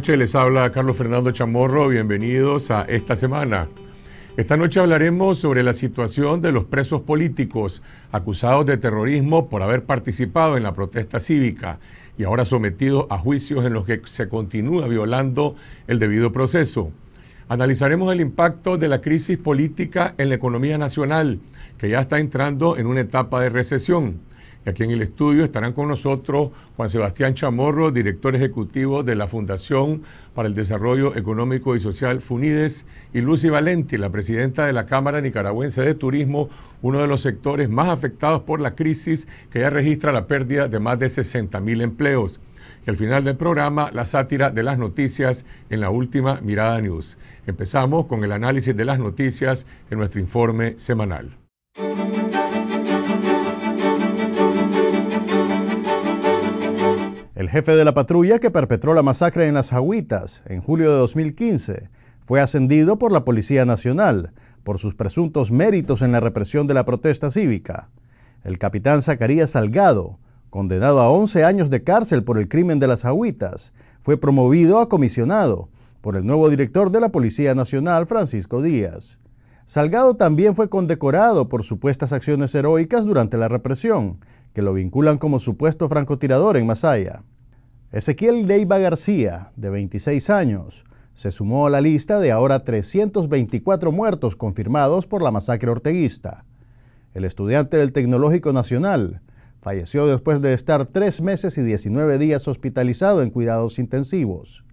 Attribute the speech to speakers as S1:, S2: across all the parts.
S1: Noches, les habla Carlos Fernando Chamorro, bienvenidos a esta semana. Esta noche hablaremos sobre la situación de los presos políticos acusados de terrorismo por haber participado en la protesta cívica y ahora sometidos a juicios en los que se continúa violando el debido proceso. Analizaremos el impacto de la crisis política en la economía nacional, que ya está entrando en una etapa de recesión aquí en el estudio estarán con nosotros Juan Sebastián Chamorro, director ejecutivo de la Fundación para el Desarrollo Económico y Social FUNIDES, y Lucy Valenti, la presidenta de la Cámara Nicaragüense de Turismo, uno de los sectores más afectados por la crisis que ya registra la pérdida de más de 60 mil empleos. Y al final del programa, la sátira de las noticias en la última Mirada News. Empezamos con el análisis de las noticias en nuestro informe semanal.
S2: El jefe de la patrulla que perpetró la masacre en las Jaguitas en julio de 2015 fue ascendido por la Policía Nacional por sus presuntos méritos en la represión de la protesta cívica. El capitán Zacarías Salgado, condenado a 11 años de cárcel por el crimen de las Jaguitas, fue promovido a comisionado por el nuevo director de la Policía Nacional, Francisco Díaz. Salgado también fue condecorado por supuestas acciones heroicas durante la represión, que lo vinculan como supuesto francotirador en Masaya. Ezequiel Leiva García, de 26 años, se sumó a la lista de ahora 324 muertos confirmados por la masacre orteguista. El estudiante del Tecnológico Nacional falleció después de estar tres meses y 19 días hospitalizado en cuidados intensivos.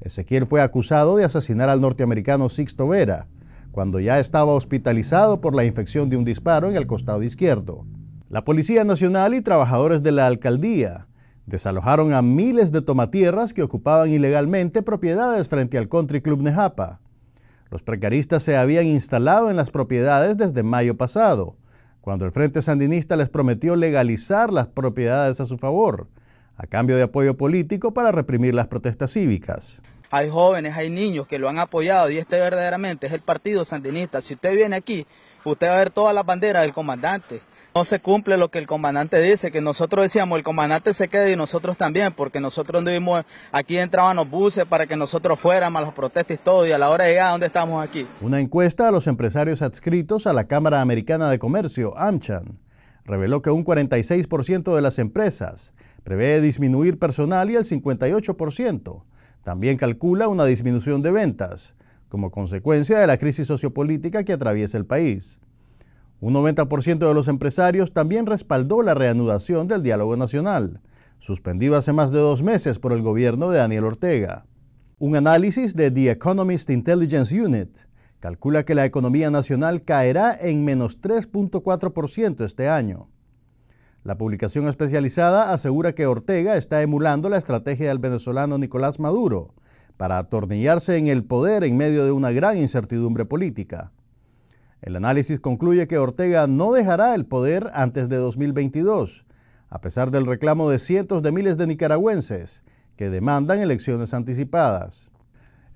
S2: Ezequiel fue acusado de asesinar al norteamericano Sixto Vera, cuando ya estaba hospitalizado por la infección de un disparo en el costado izquierdo. La Policía Nacional y trabajadores de la alcaldía desalojaron a miles de tomatierras que ocupaban ilegalmente propiedades frente al Country Club Nejapa. Los precaristas se habían instalado en las propiedades desde mayo pasado, cuando el Frente Sandinista les prometió legalizar las propiedades a su favor, a cambio de apoyo político para reprimir las protestas cívicas.
S3: Hay jóvenes, hay niños que lo han apoyado y este verdaderamente es el Partido Sandinista. Si usted viene aquí, usted va a ver todas las banderas del comandante no se cumple lo que el comandante dice, que nosotros decíamos el comandante se quede y nosotros también, porque nosotros vimos aquí entraban los buses para que nosotros fuéramos a las protestas y todo, y a la hora de llegar, ¿dónde estamos aquí?
S2: Una encuesta a los empresarios adscritos a la Cámara Americana de Comercio, AmCham, reveló que un 46% de las empresas prevé disminuir personal y el 58% también calcula una disminución de ventas como consecuencia de la crisis sociopolítica que atraviesa el país. Un 90% de los empresarios también respaldó la reanudación del diálogo nacional, suspendido hace más de dos meses por el gobierno de Daniel Ortega. Un análisis de The Economist Intelligence Unit calcula que la economía nacional caerá en menos 3.4% este año. La publicación especializada asegura que Ortega está emulando la estrategia del venezolano Nicolás Maduro para atornillarse en el poder en medio de una gran incertidumbre política. El análisis concluye que Ortega no dejará el poder antes de 2022, a pesar del reclamo de cientos de miles de nicaragüenses que demandan elecciones anticipadas.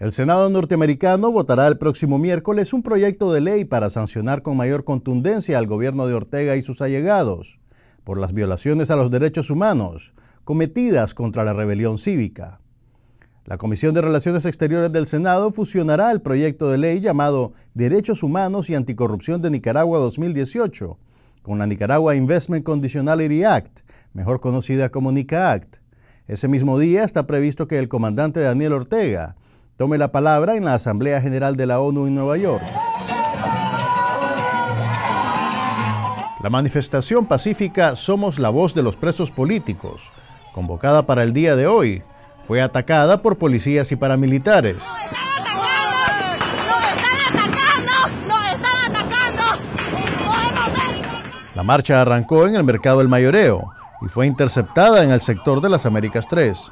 S2: El Senado norteamericano votará el próximo miércoles un proyecto de ley para sancionar con mayor contundencia al gobierno de Ortega y sus allegados por las violaciones a los derechos humanos cometidas contra la rebelión cívica. La Comisión de Relaciones Exteriores del Senado fusionará el proyecto de ley llamado Derechos Humanos y Anticorrupción de Nicaragua 2018 con la Nicaragua Investment Conditionality Act, mejor conocida como NICA Act. Ese mismo día está previsto que el comandante Daniel Ortega tome la palabra en la Asamblea General de la ONU en Nueva York. La manifestación pacífica Somos la voz de los presos políticos, convocada para el día de hoy, fue atacada por policías y paramilitares. La marcha arrancó en el mercado El Mayoreo y fue interceptada en el sector de las Américas 3.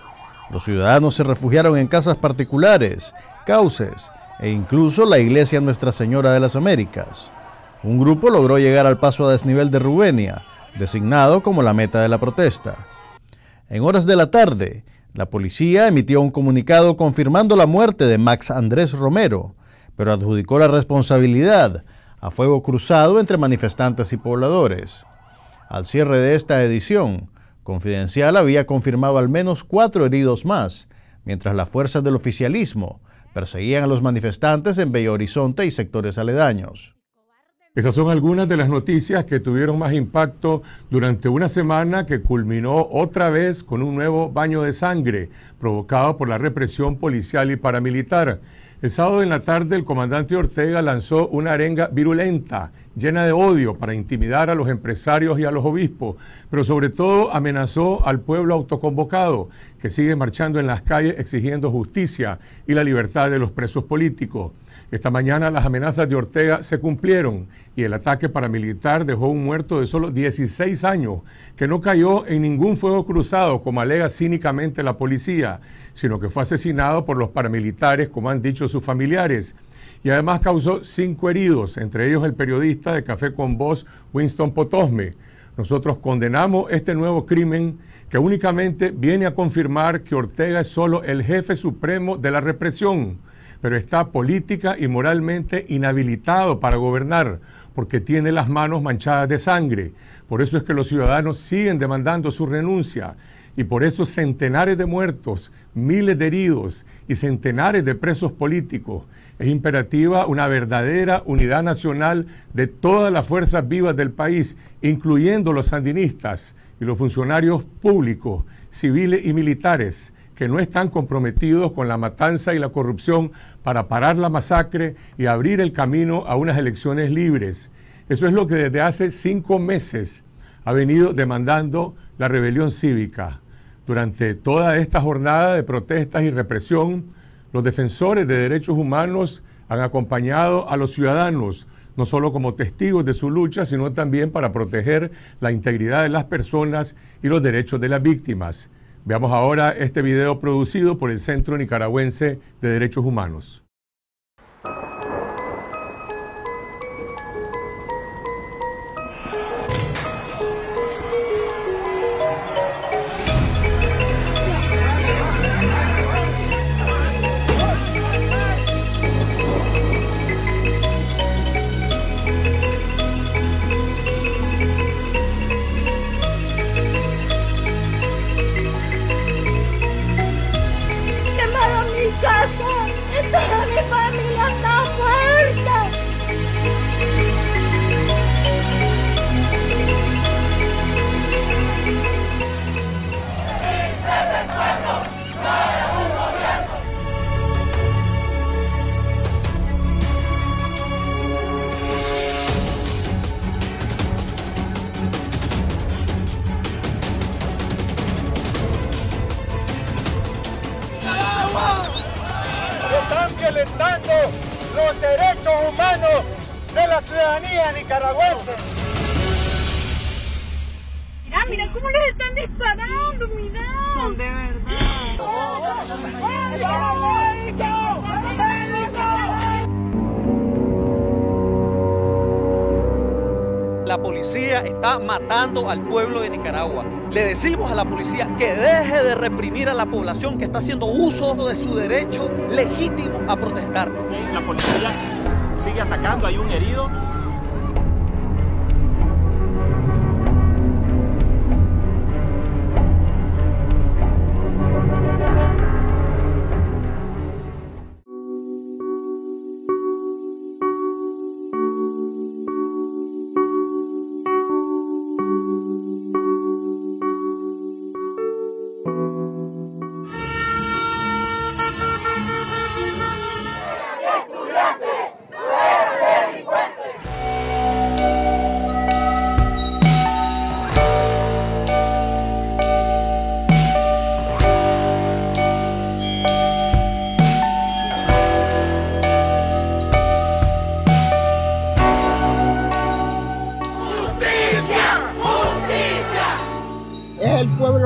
S2: Los ciudadanos se refugiaron en casas particulares, cauces e incluso la iglesia Nuestra Señora de las Américas. Un grupo logró llegar al paso a desnivel de Rubenia, designado como la meta de la protesta. En horas de la tarde, la policía emitió un comunicado confirmando la muerte de Max Andrés Romero, pero adjudicó la responsabilidad a fuego cruzado entre manifestantes y pobladores. Al cierre de esta edición, Confidencial había confirmado al menos cuatro heridos más, mientras las fuerzas del oficialismo perseguían a los manifestantes en Bello Horizonte y sectores aledaños.
S1: Esas son algunas de las noticias que tuvieron más impacto durante una semana que culminó otra vez con un nuevo baño de sangre provocado por la represión policial y paramilitar. El sábado en la tarde el comandante Ortega lanzó una arenga virulenta, llena de odio para intimidar a los empresarios y a los obispos, pero sobre todo amenazó al pueblo autoconvocado, que sigue marchando en las calles exigiendo justicia y la libertad de los presos políticos. Esta mañana las amenazas de Ortega se cumplieron y el ataque paramilitar dejó un muerto de solo 16 años, que no cayó en ningún fuego cruzado, como alega cínicamente la policía, sino que fue asesinado por los paramilitares, como han dicho sus familiares. Y además causó cinco heridos, entre ellos el periodista de Café con Voz, Winston Potosme. Nosotros condenamos este nuevo crimen que únicamente viene a confirmar que Ortega es solo el jefe supremo de la represión pero está política y moralmente inhabilitado para gobernar porque tiene las manos manchadas de sangre. Por eso es que los ciudadanos siguen demandando su renuncia y por eso centenares de muertos, miles de heridos y centenares de presos políticos. Es imperativa una verdadera unidad nacional de todas las fuerzas vivas del país, incluyendo los sandinistas los funcionarios públicos, civiles y militares que no están comprometidos con la matanza y la corrupción para parar la masacre y abrir el camino a unas elecciones libres. Eso es lo que desde hace cinco meses ha venido demandando la rebelión cívica. Durante toda esta jornada de protestas y represión, los defensores de derechos humanos han acompañado a los ciudadanos, no solo como testigos de su lucha, sino también para proteger la integridad de las personas y los derechos de las víctimas. Veamos ahora este video producido por el Centro Nicaragüense de Derechos Humanos.
S4: Matando al pueblo de Nicaragua. Le decimos a la policía que deje de reprimir a la población que está haciendo uso de su derecho legítimo a protestar.
S5: La policía sigue atacando, hay un herido,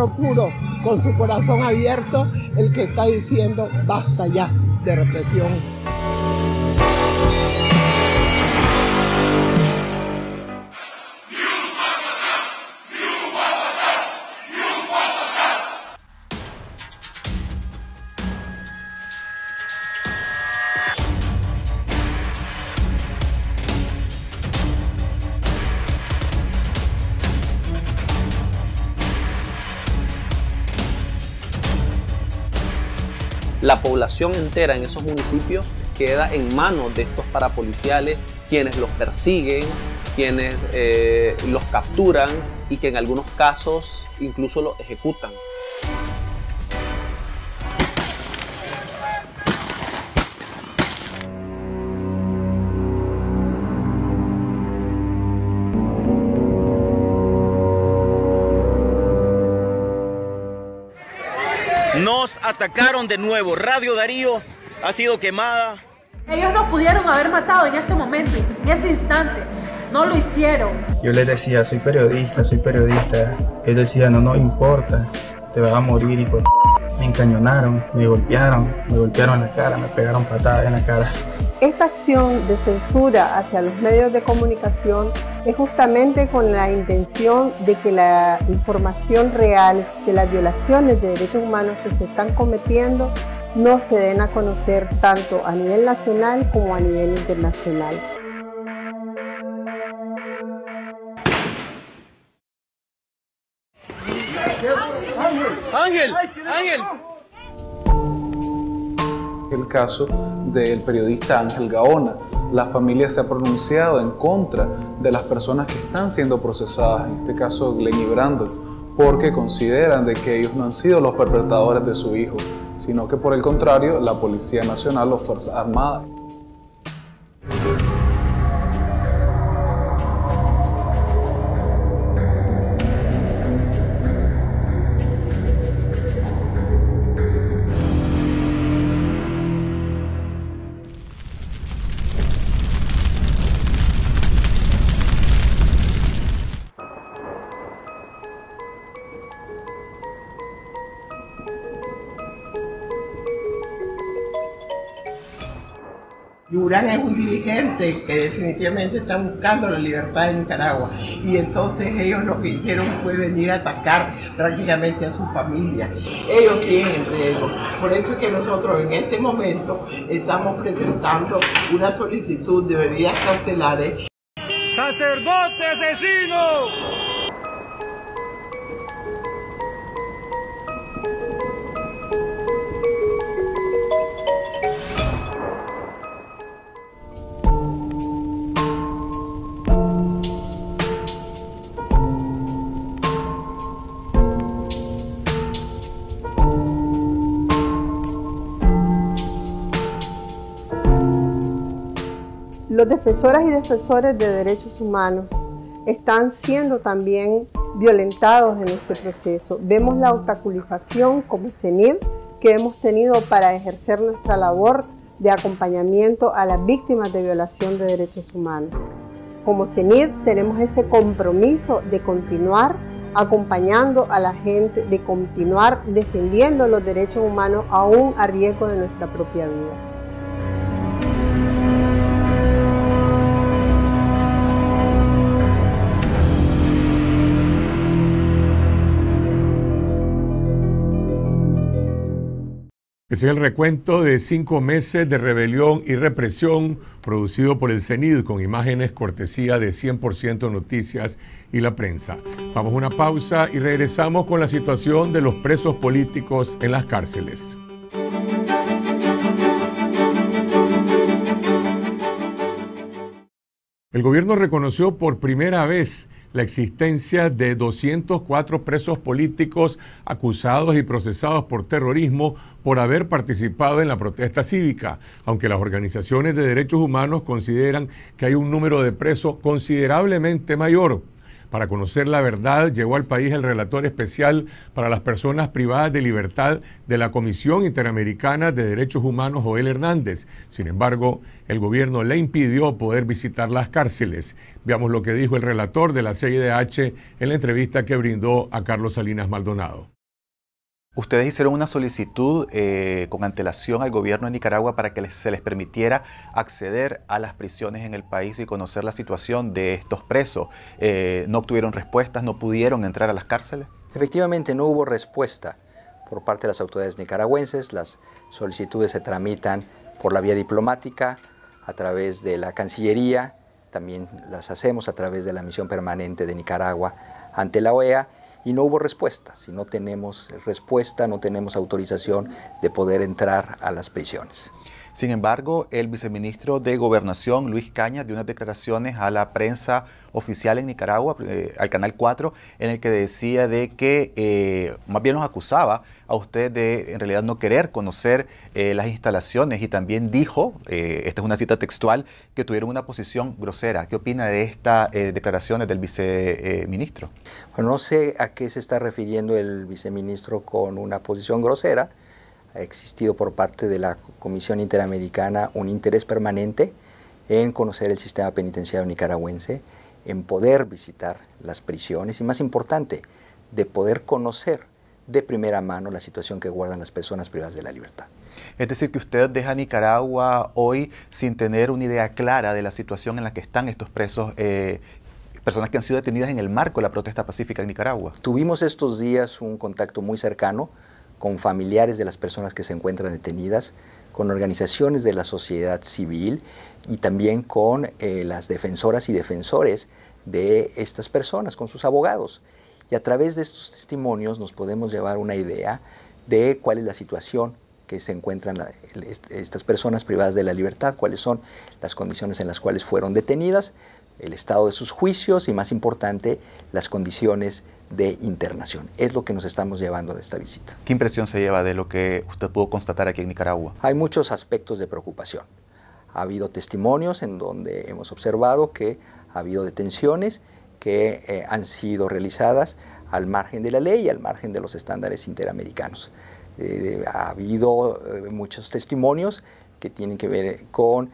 S6: puro, con su corazón abierto, el que está diciendo basta ya de represión.
S4: Población entera en esos municipios queda en manos de estos parapoliciales, quienes los persiguen, quienes eh, los capturan y que en algunos casos incluso los ejecutan.
S5: Atacaron de nuevo. Radio Darío ha sido quemada.
S7: Ellos nos pudieron haber matado en ese momento, en ese instante. No lo hicieron.
S8: Yo les decía, soy periodista, soy periodista. Él decía, no, no importa, te vas a morir y pues me encañonaron, me golpearon, me golpearon en la cara, me pegaron patadas en la cara.
S6: Esta acción de censura hacia los medios de comunicación es justamente con la intención de que la información real de las violaciones de derechos humanos que se están cometiendo no se den a conocer tanto a nivel nacional como a nivel internacional.
S4: Ángel, Ángel.
S9: El caso del periodista Ángel Gaona. La familia se ha pronunciado en contra de las personas que están siendo procesadas, en este caso Glenny Brandon, porque consideran de que ellos no han sido los perpetradores de su hijo, sino que por el contrario, la Policía Nacional o Fuerzas Armadas.
S6: Dirigente que definitivamente está buscando la libertad de Nicaragua y entonces ellos lo que hicieron fue venir a atacar prácticamente a su familia. Ellos tienen riesgo. Por eso es que nosotros en este momento estamos presentando una solicitud de medidas cautelares.
S10: ¡Sacerdote asesino!
S6: Los defensoras y defensores de derechos humanos están siendo también violentados en este proceso. Vemos la obstaculización como CENID que hemos tenido para ejercer nuestra labor de acompañamiento a las víctimas de violación de derechos humanos. Como CENID tenemos ese compromiso de continuar acompañando a la gente, de continuar defendiendo los derechos humanos aún a riesgo de nuestra propia vida.
S1: Es el recuento de cinco meses de rebelión y represión producido por el CENID con imágenes cortesía de 100% Noticias y la prensa. Vamos a una pausa y regresamos con la situación de los presos políticos en las cárceles. El gobierno reconoció por primera vez la existencia de 204 presos políticos acusados y procesados por terrorismo por haber participado en la protesta cívica, aunque las organizaciones de derechos humanos consideran que hay un número de presos considerablemente mayor. Para conocer la verdad, llegó al país el relator especial para las personas privadas de libertad de la Comisión Interamericana de Derechos Humanos, Joel Hernández. Sin embargo, el gobierno le impidió poder visitar las cárceles. Veamos lo que dijo el relator de la CIDH en la entrevista que brindó a Carlos Salinas Maldonado.
S11: Ustedes hicieron una solicitud eh, con antelación al gobierno de Nicaragua para que les, se les permitiera acceder a las prisiones en el país y conocer la situación de estos presos. Eh, ¿No obtuvieron respuestas? ¿No pudieron entrar a las cárceles?
S12: Efectivamente, no hubo respuesta por parte de las autoridades nicaragüenses. Las solicitudes se tramitan por la vía diplomática, a través de la Cancillería, también las hacemos a través de la misión permanente de Nicaragua ante la OEA y no hubo respuesta. Si no tenemos respuesta, no tenemos autorización de poder entrar a las prisiones.
S11: Sin embargo, el viceministro de Gobernación, Luis Cañas, dio unas declaraciones a la prensa oficial en Nicaragua, eh, al Canal 4, en el que decía de que eh, más bien los acusaba a usted de en realidad no querer conocer eh, las instalaciones y también dijo, esta es una cita textual, que tuvieron una posición grosera. ¿Qué opina de estas declaraciones del viceministro?
S12: Bueno, no sé a qué se está refiriendo el viceministro con una posición grosera ha existido por parte de la Comisión Interamericana un interés permanente en conocer el sistema penitenciario nicaragüense, en poder visitar las prisiones y más importante, de poder conocer de primera mano la situación que guardan las personas privadas de la libertad.
S11: Es decir, que usted deja Nicaragua hoy sin tener una idea clara de la situación en la que están estos presos, eh, personas que han sido detenidas en el marco de la protesta pacífica en Nicaragua.
S12: Tuvimos estos días un contacto muy cercano con familiares de las personas que se encuentran detenidas, con organizaciones de la sociedad civil y también con eh, las defensoras y defensores de estas personas, con sus abogados. Y a través de estos testimonios nos podemos llevar una idea de cuál es la situación que se encuentran estas personas privadas de la libertad, cuáles son las condiciones en las cuales fueron detenidas, el estado de sus juicios y, más importante, las condiciones de internación. Es lo que nos estamos llevando de esta visita.
S11: ¿Qué impresión se lleva de lo que usted pudo constatar aquí en Nicaragua?
S12: Hay muchos aspectos de preocupación. Ha habido testimonios en donde hemos observado que ha habido detenciones que eh, han sido realizadas al margen de la ley y al margen de los estándares interamericanos. Eh, ha habido eh, muchos testimonios que tienen que ver con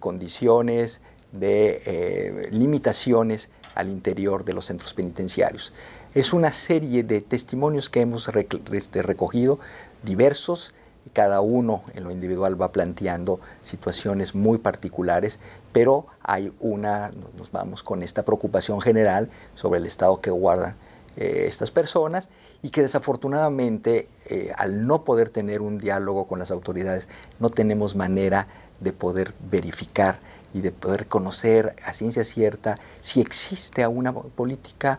S12: condiciones de limitaciones al interior de los centros penitenciarios. Es una serie de testimonios que hemos este, recogido, diversos, cada uno en lo individual va planteando situaciones muy particulares, pero hay una, nos vamos con esta preocupación general sobre el estado que guardan eh, estas personas y que desafortunadamente eh, al no poder tener un diálogo con las autoridades no tenemos manera de poder verificar y de poder conocer a ciencia cierta si existe una política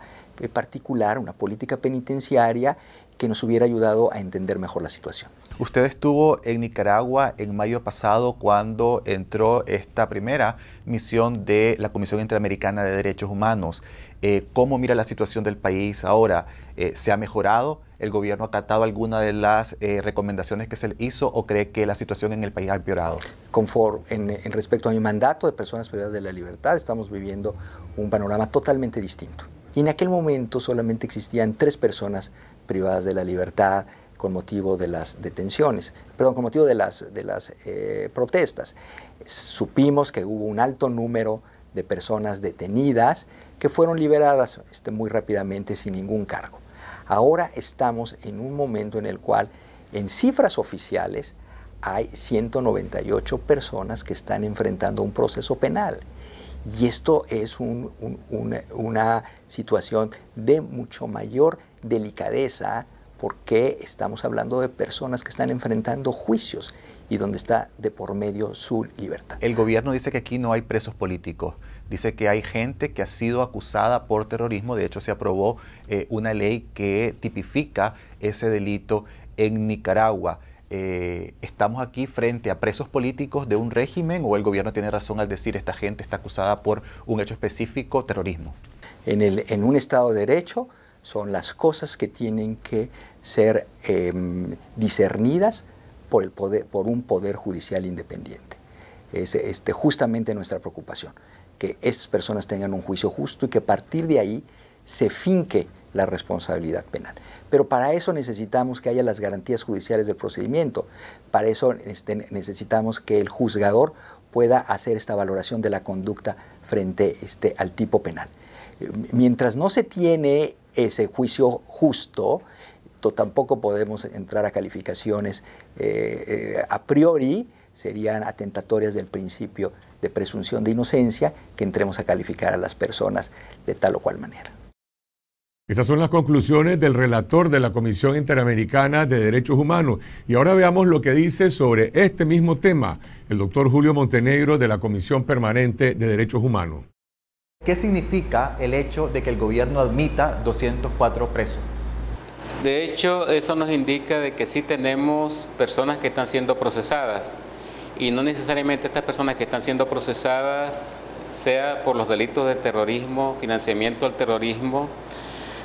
S12: particular, una política penitenciaria que nos hubiera ayudado a entender mejor la situación.
S11: Usted estuvo en Nicaragua en mayo pasado cuando entró esta primera misión de la Comisión Interamericana de Derechos Humanos. Eh, ¿Cómo mira la situación del país ahora? Eh, ¿Se ha mejorado? ¿El gobierno ha acatado alguna de las recomendaciones que se le hizo o cree que la situación en el país ha empeorado?
S12: Conforme, en, en respecto a mi mandato de personas privadas de la libertad, estamos viviendo un panorama totalmente distinto. Y en aquel momento solamente existían tres personas privadas de la libertad con motivo de las detenciones, perdón, con motivo de las, de las eh, protestas. Supimos que hubo un alto número de personas detenidas que fueron liberadas este, muy rápidamente sin ningún cargo. Ahora estamos en un momento en el cual en cifras oficiales hay 198 personas que están enfrentando un proceso penal. Y esto es una, situación de mucho mayor delicadeza porque estamos hablando de personas que están enfrentando juicios y donde está de por medio su libertad.
S11: El gobierno dice que aquí no hay presos políticos. Dice que hay gente que ha sido acusada por terrorismo. De hecho, se aprobó eh, una ley que tipifica ese delito en Nicaragua. Eh, estamos aquí frente a presos políticos de un régimen o el gobierno tiene razón al decir esta gente está acusada por un hecho específico, terrorismo?
S12: En, el, en un Estado de Derecho son las cosas que tienen que ser em, discernidas por, el poder, por un poder judicial independiente. Es este, justamente nuestra preocupación, que estas personas tengan un juicio justo y que a partir de ahí se finque la responsabilidad penal. Pero para eso necesitamos que haya las garantías judiciales del procedimiento. Para eso este, necesitamos que el juzgador pueda hacer esta valoración de la conducta frente este, al tipo penal. Mientras no se tiene ese juicio justo, tampoco podemos entrar a calificaciones eh, eh, a priori, serían atentatorias del principio de presunción de inocencia, que entremos a calificar a las personas de tal o cual manera.
S1: Esas son las conclusiones del relator de la Comisión Interamericana de Derechos Humanos. Y ahora veamos lo que dice sobre este mismo tema el doctor Julio Montenegro de la Comisión Permanente de Derechos Humanos.
S11: ¿Qué significa el hecho de que el gobierno admita 204 presos?
S13: De hecho, eso nos indica de que sí tenemos personas que están siendo procesadas y no necesariamente estas personas que están siendo procesadas sea por los delitos de terrorismo, financiamiento al terrorismo,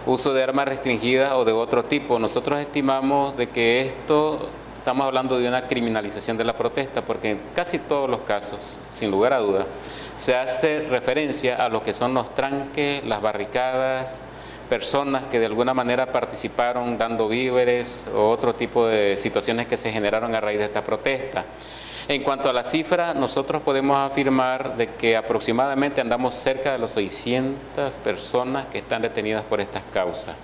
S13: uso de armas restringidas o de otro tipo. Nosotros estimamos de que esto, estamos hablando de una criminalización de la protesta, porque en casi todos los casos, sin lugar a duda, se hace referencia a lo que son los tranques, las barricadas, personas que de alguna manera participaron dando víveres o otro tipo de situaciones que se generaron a raíz de esta protesta. En cuanto a la cifra, nosotros podemos afirmar de que aproximadamente andamos cerca de los 600 personas que están detenidas por estas causas.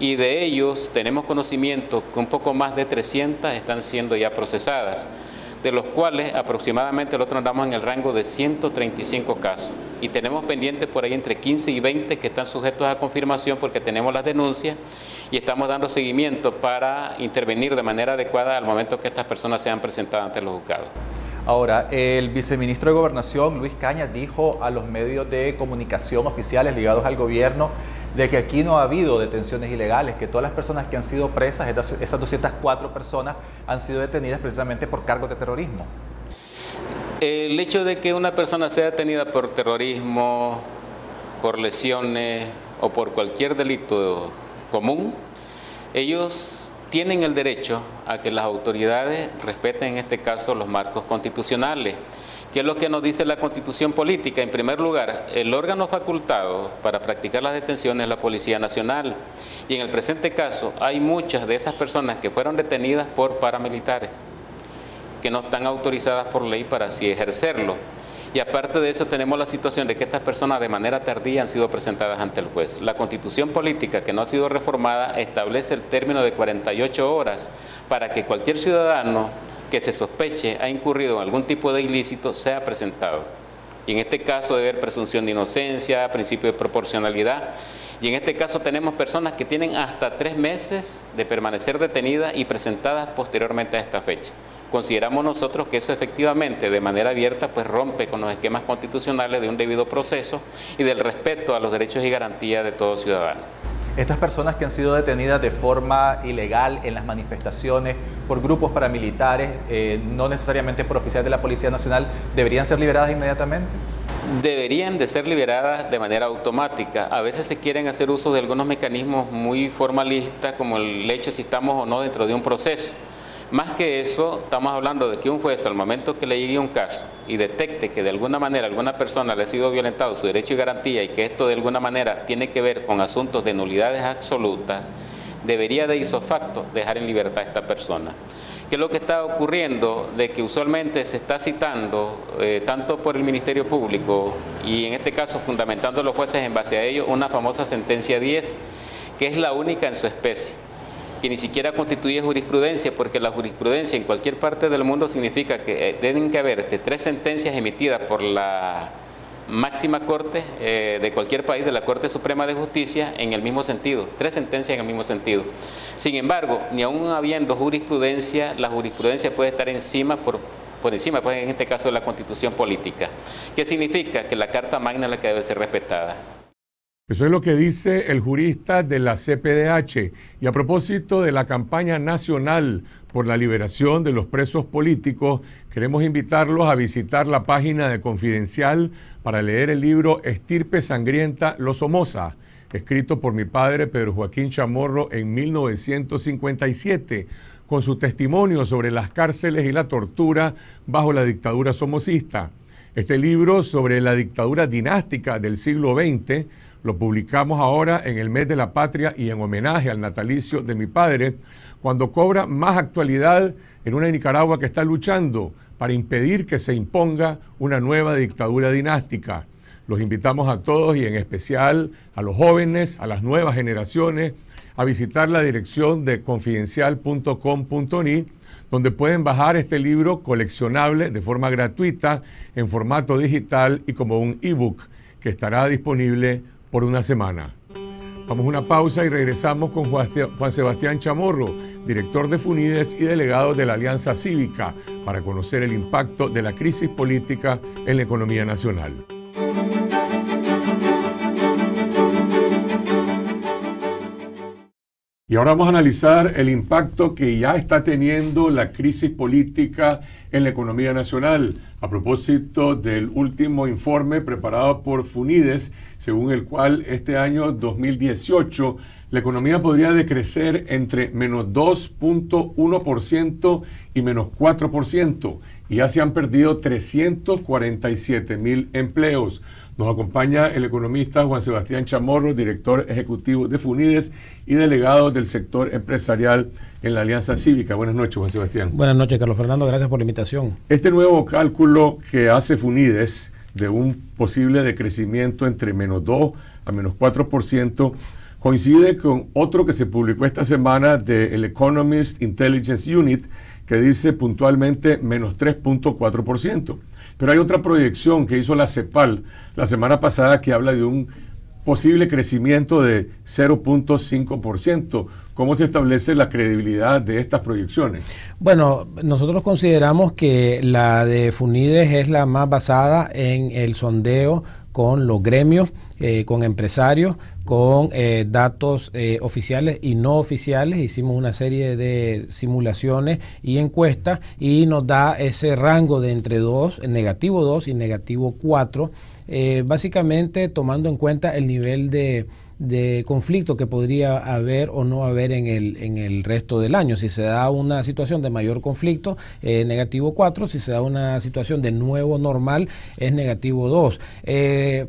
S13: Y de ellos tenemos conocimiento que un poco más de 300 están siendo ya procesadas de los cuales aproximadamente nosotros andamos en el rango de 135 casos. Y tenemos pendientes por ahí entre 15 y 20 que están sujetos a confirmación porque tenemos las denuncias y estamos dando seguimiento para intervenir de manera adecuada al momento que estas personas sean presentadas ante los juzgados.
S11: Ahora, el viceministro de Gobernación, Luis Cañas, dijo a los medios de comunicación oficiales ligados al gobierno de que aquí no ha habido detenciones ilegales, que todas las personas que han sido presas, esas 204 personas, han sido detenidas precisamente por cargos de terrorismo.
S13: El hecho de que una persona sea detenida por terrorismo, por lesiones o por cualquier delito común, ellos tienen el derecho a que las autoridades respeten en este caso los marcos constitucionales. ¿Qué es lo que nos dice la constitución política? En primer lugar, el órgano facultado para practicar las detenciones es la Policía Nacional. Y en el presente caso hay muchas de esas personas que fueron detenidas por paramilitares, que no están autorizadas por ley para así ejercerlo. Y aparte de eso tenemos la situación de que estas personas de manera tardía han sido presentadas ante el juez. La constitución política que no ha sido reformada establece el término de 48 horas para que cualquier ciudadano que se sospeche ha incurrido en algún tipo de ilícito sea presentado. Y en este caso debe haber presunción de inocencia, principio de proporcionalidad. Y en este caso tenemos personas que tienen hasta tres meses de permanecer detenidas y presentadas posteriormente a esta fecha. Consideramos nosotros que eso efectivamente de manera abierta pues rompe con los esquemas constitucionales de un debido proceso y del respeto a los derechos y garantías de todo ciudadano.
S11: Estas personas que han sido detenidas de forma ilegal en las manifestaciones por grupos paramilitares, eh, no necesariamente por oficiales de la Policía Nacional, ¿deberían ser liberadas inmediatamente?
S13: Deberían de ser liberadas de manera automática. A veces se quieren hacer uso de algunos mecanismos muy formalistas, como el hecho si estamos o no dentro de un proceso. Más que eso, estamos hablando de que un juez al momento que le llegue un caso y detecte que de alguna manera alguna persona le ha sido violentado su derecho y garantía y que esto de alguna manera tiene que ver con asuntos de nulidades absolutas, debería de isofacto dejar en libertad a esta persona. ¿Qué es lo que está ocurriendo? De que usualmente se está citando, eh, tanto por el Ministerio Público y en este caso fundamentando los jueces en base a ello, una famosa sentencia 10, que es la única en su especie que ni siquiera constituye jurisprudencia, porque la jurisprudencia en cualquier parte del mundo significa que eh, deben que haber tres sentencias emitidas por la máxima corte eh, de cualquier país, de la Corte Suprema de Justicia, en el mismo sentido, tres sentencias en el mismo sentido. Sin embargo, ni aún habiendo jurisprudencia, la jurisprudencia puede estar encima por, por encima, pues en este caso, de la constitución política. ¿Qué significa? Que la Carta Magna es la que debe ser respetada.
S1: Eso es lo que dice el jurista de la CPDH. Y a propósito de la campaña nacional por la liberación de los presos políticos, queremos invitarlos a visitar la página de Confidencial para leer el libro Estirpe Sangrienta Los Somoza, escrito por mi padre Pedro Joaquín Chamorro en 1957, con su testimonio sobre las cárceles y la tortura bajo la dictadura somocista. Este libro sobre la dictadura dinástica del siglo XX lo publicamos ahora en el mes de la patria y en homenaje al natalicio de mi padre, cuando cobra más actualidad en una Nicaragua que está luchando para impedir que se imponga una nueva dictadura dinástica. Los invitamos a todos y en especial a los jóvenes, a las nuevas generaciones, a visitar la dirección de confidencial.com.ni, donde pueden bajar este libro coleccionable de forma gratuita en formato digital y como un ebook que estará disponible por una semana. Vamos a una pausa y regresamos con Juan Sebastián Chamorro, director de FUNIDES y delegado de la Alianza Cívica, para conocer el impacto de la crisis política en la economía nacional. Y ahora vamos a analizar el impacto que ya está teniendo la crisis política en la economía nacional. A propósito del último informe preparado por Funides, según el cual este año 2018 la economía podría decrecer entre menos 2.1% y menos 4%, y ya se han perdido 347 mil empleos. Nos acompaña el economista Juan Sebastián Chamorro, director ejecutivo de Funides y delegado del sector empresarial en la Alianza Cívica. Buenas noches, Juan Sebastián.
S14: Buenas noches, Carlos Fernando. Gracias por la invitación.
S1: Este nuevo cálculo que hace Funides de un posible decrecimiento entre menos 2 a menos 4% coincide con otro que se publicó esta semana del Economist Intelligence Unit que dice puntualmente menos 3.4%. Pero hay otra proyección que hizo la CEPAL la semana pasada que habla de un posible crecimiento de 0.5%. ¿Cómo se establece la credibilidad de estas proyecciones?
S14: Bueno, nosotros consideramos que la de Funides es la más basada en el sondeo con los gremios, eh, con empresarios, con eh, datos eh, oficiales y no oficiales. Hicimos una serie de simulaciones y encuestas y nos da ese rango de entre 2, negativo 2 y negativo 4, básicamente tomando en cuenta el nivel de de conflicto que podría haber o no haber en el, en el resto del año. Si se da una situación de mayor conflicto, es negativo 4. Si se da una situación de nuevo normal, es negativo 2. Eh,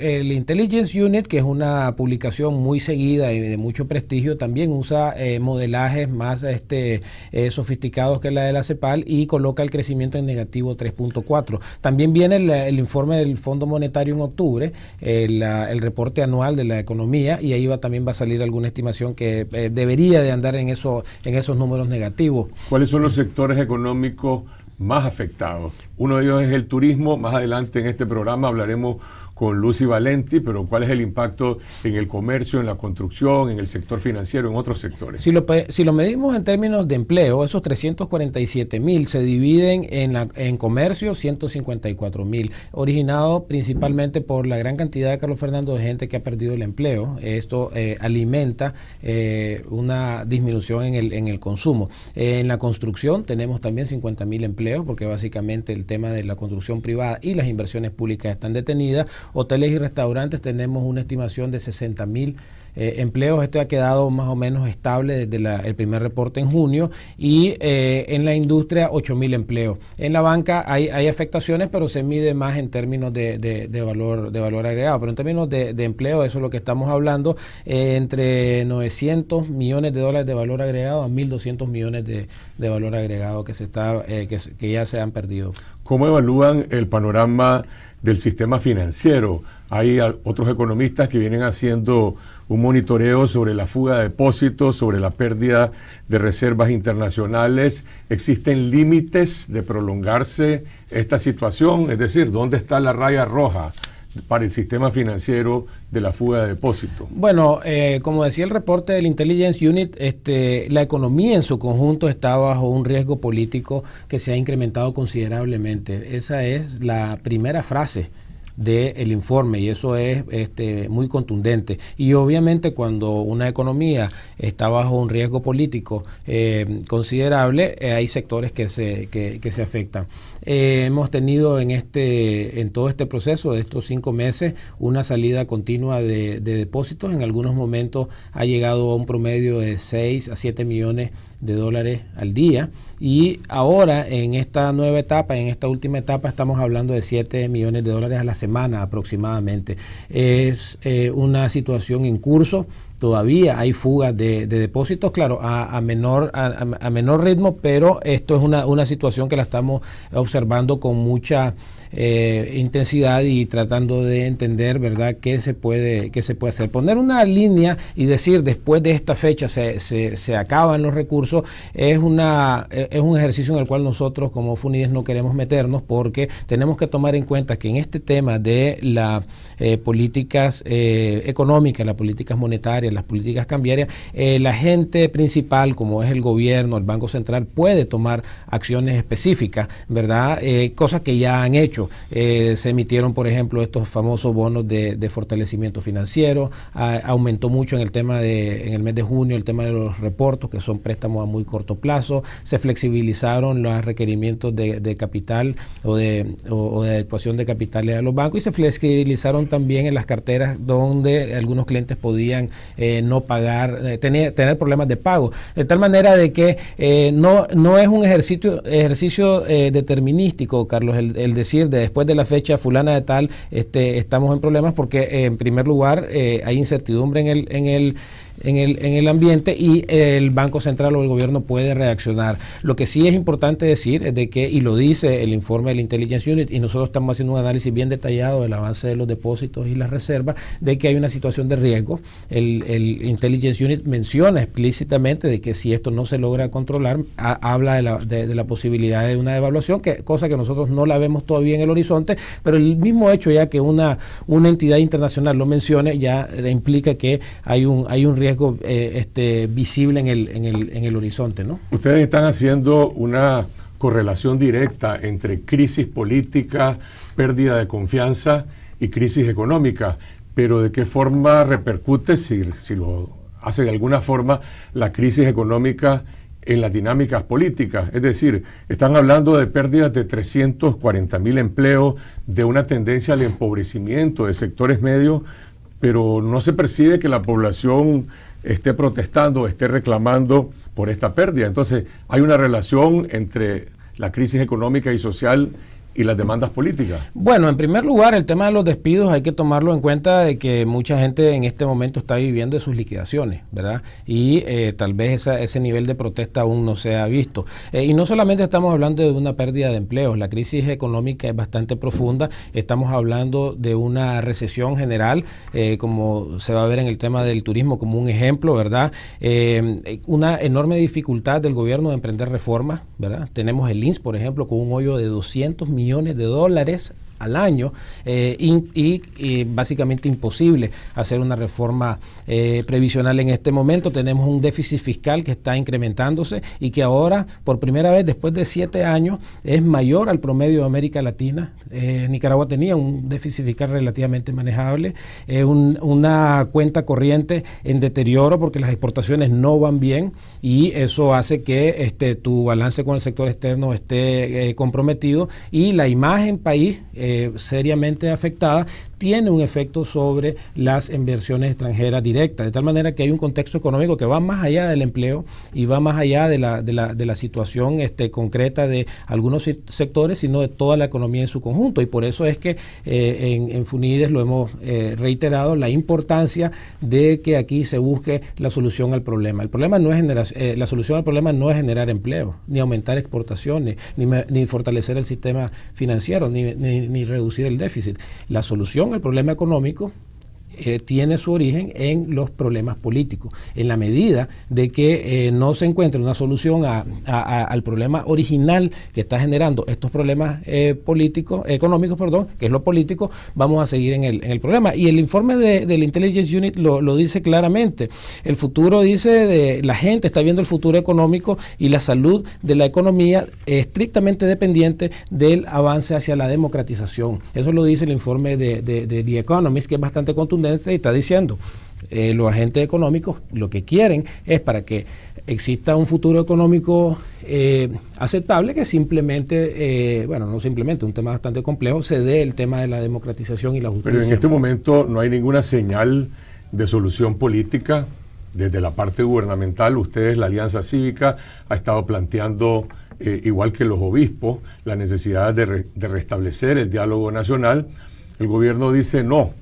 S14: el Intelligence Unit, que es una publicación muy seguida y de mucho prestigio, también usa eh, modelajes más este, eh, sofisticados que la de la CEPAL y coloca el crecimiento en negativo 3.4. También viene el, informe del Fondo Monetario en octubre, el reporte anual de la economía economía y ahí va, también va a salir alguna estimación que eh, debería de andar en, eso, en esos números negativos.
S1: ¿Cuáles son los sectores económicos más afectados? Uno de ellos es el turismo. Más adelante en este programa hablaremos con Lucy Valenti, pero ¿cuál es el impacto en el comercio, en la construcción, en el sector financiero, en otros sectores?
S14: Si lo, si lo medimos en términos de empleo, esos 347 mil se dividen en, la, en comercio 154 mil, originado principalmente por la gran cantidad de Carlos Fernando de gente que ha perdido el empleo. Esto eh, alimenta eh, una disminución en el, en el consumo. en la construcción tenemos también 50 mil empleos, porque básicamente el tema de la construcción privada y las inversiones públicas están detenidas hoteles y restaurantes tenemos una estimación de 60 mil eh, empleos. Este ha quedado más o menos estable desde el primer reporte en junio y eh, en la industria 8 mil empleos. En la banca hay, afectaciones, pero se mide más en términos de, valor, de valor agregado. Pero en términos de, empleo, eso es lo que estamos hablando, eh, entre 900 millones de dólares de valor agregado a 1.200 millones de, valor agregado que, se está, que, que ya se han perdido.
S1: ¿Cómo evalúan el panorama del sistema financiero? Hay otros economistas que vienen haciendo un monitoreo sobre la fuga de depósitos, sobre la pérdida de reservas internacionales. ¿Existen límites de prolongarse esta situación? Es decir, ¿dónde está la raya roja? Para el sistema financiero de la fuga de depósitos?
S14: Bueno, eh, como decía el reporte del Intelligence Unit, este, la economía en su conjunto está bajo un riesgo político que se ha incrementado considerablemente. Esa es la primera frase del informe y eso es este, muy contundente. Y obviamente cuando una economía está bajo un riesgo político eh, considerable, eh, hay sectores que se, que, se afectan. Eh, hemos tenido en, este, en todo este proceso de estos cinco meses una salida continua de, de depósitos. En algunos momentos ha llegado a un promedio de 6 a 7 millones de dólares al día. Y ahora en esta nueva etapa, en esta última etapa, estamos hablando de 7 millones de dólares a la semana aproximadamente. Es eh, una situación en curso. Todavía hay fugas de, depósitos, claro, a, menor, a, menor ritmo, pero esto es una, una situación que la estamos observando con mucha eh, intensidad y tratando de entender, ¿verdad?, qué se, puede, qué se puede hacer. Poner una línea y decir después de esta fecha se, se, se acaban los recursos es, una, es un ejercicio en el cual nosotros como FUNIDES no queremos meternos porque tenemos que tomar en cuenta que en este tema de las eh, políticas eh, económicas, las políticas monetarias, las políticas cambiarias, eh, la gente principal, como es el gobierno, el Banco Central, puede tomar acciones específicas, ¿verdad? Eh, cosas que ya han hecho. Se emitieron, por ejemplo, estos famosos bonos de, fortalecimiento financiero, aumentó mucho en el tema de, en el mes de junio, el tema de los reportos, que son préstamos a muy corto plazo, se flexibilizaron los requerimientos de, capital o de, o, de adecuación de capitales a los bancos y se flexibilizaron también en las carteras donde algunos clientes podían eh, no pagar, eh, tener, problemas de pago. De tal manera de que eh, no, no es un ejercicio, ejercicio determinístico, Carlos, el, decir de después de la fecha fulana de tal este, estamos en problemas porque en primer lugar hay incertidumbre en el, en el en el, en el ambiente y el Banco Central o el gobierno puede reaccionar. Lo que sí es importante decir es de que, y lo dice el informe del Intelligence Unit, y nosotros estamos haciendo un análisis bien detallado del avance de los depósitos y las reservas, de que hay una situación de riesgo. El, el Intelligence Unit menciona explícitamente de que si esto no se logra controlar, habla de la, de, la posibilidad de una devaluación, que, cosa que nosotros no la vemos todavía en el horizonte, pero el mismo hecho ya que una, una entidad internacional lo mencione ya implica que hay un, hay un riesgo eh, este, visible en el, en, el, en el horizonte. ¿no?
S1: Ustedes están haciendo una correlación directa entre crisis política, pérdida de confianza y crisis económica, pero ¿de qué forma repercute, si, si lo hace de alguna forma, la crisis económica en las dinámicas políticas? Es decir, están hablando de pérdidas de 340 mil empleos, de una tendencia al empobrecimiento de sectores medios pero no se percibe que la población esté protestando, esté reclamando por esta pérdida. Entonces, hay una relación entre la crisis económica y social y las demandas políticas?
S14: Bueno, en primer lugar, el tema de los despidos hay que tomarlo en cuenta de que mucha gente en este momento está viviendo de sus liquidaciones, ¿verdad? Y eh, tal vez ese nivel de protesta aún no se ha visto. Eh, y no solamente estamos hablando de una pérdida de empleos, la crisis económica es bastante profunda, estamos hablando de una recesión general, eh, como se va a ver en el tema del turismo como un ejemplo, ¿verdad? una enorme dificultad del gobierno de emprender reformas, ¿verdad? Tenemos el INS, por ejemplo, con un hoyo de 200 millones millones de dólares al año eh, y, básicamente imposible hacer una reforma eh, previsional en este momento. Tenemos un déficit fiscal que está incrementándose y que ahora, por primera vez después de siete años, es mayor al promedio de América Latina. Eh, Nicaragua tenía un déficit fiscal relativamente manejable, una cuenta corriente en deterioro porque las exportaciones no van bien y eso hace que este, tu balance con el sector externo esté comprometido y la imagen país eh, seriamente afectada tiene un efecto sobre las inversiones extranjeras directas, de tal manera que hay un contexto económico que va más allá del empleo y va más allá de la, de la, de la situación este, concreta de algunos sectores, sino de toda la economía en su conjunto. Y por eso es que eh, en, Funides lo hemos eh, reiterado, la importancia de que aquí se busque la solución al problema. El problema no es generar, eh, la solución al problema no es generar empleo, ni aumentar exportaciones, ni, ni fortalecer el sistema financiero, ni, ni, ni reducir el déficit. La solución el problema económico eh, tiene su origen en los problemas políticos. En la medida de que eh, no se encuentre una solución al problema original que está generando estos problemas eh, políticos, económicos, perdón, que es lo político, vamos a seguir en el, problema. Y el informe de, del Intelligence Unit lo, dice claramente. El futuro dice de la gente está viendo el futuro económico y la salud de la economía estrictamente dependiente del avance hacia la democratización. Eso lo dice el informe de, de The Economist, que es bastante contundente y está diciendo, eh, los agentes económicos lo que quieren es para que exista un futuro económico eh, aceptable que simplemente, eh, bueno, no simplemente, un tema bastante complejo, se dé el tema de la democratización y la justicia.
S1: Pero en este momento no hay ninguna señal de solución política desde la parte gubernamental. Ustedes, la Alianza Cívica, ha estado planteando, igual que los obispos, la necesidad de, de restablecer el diálogo nacional. El gobierno dice no,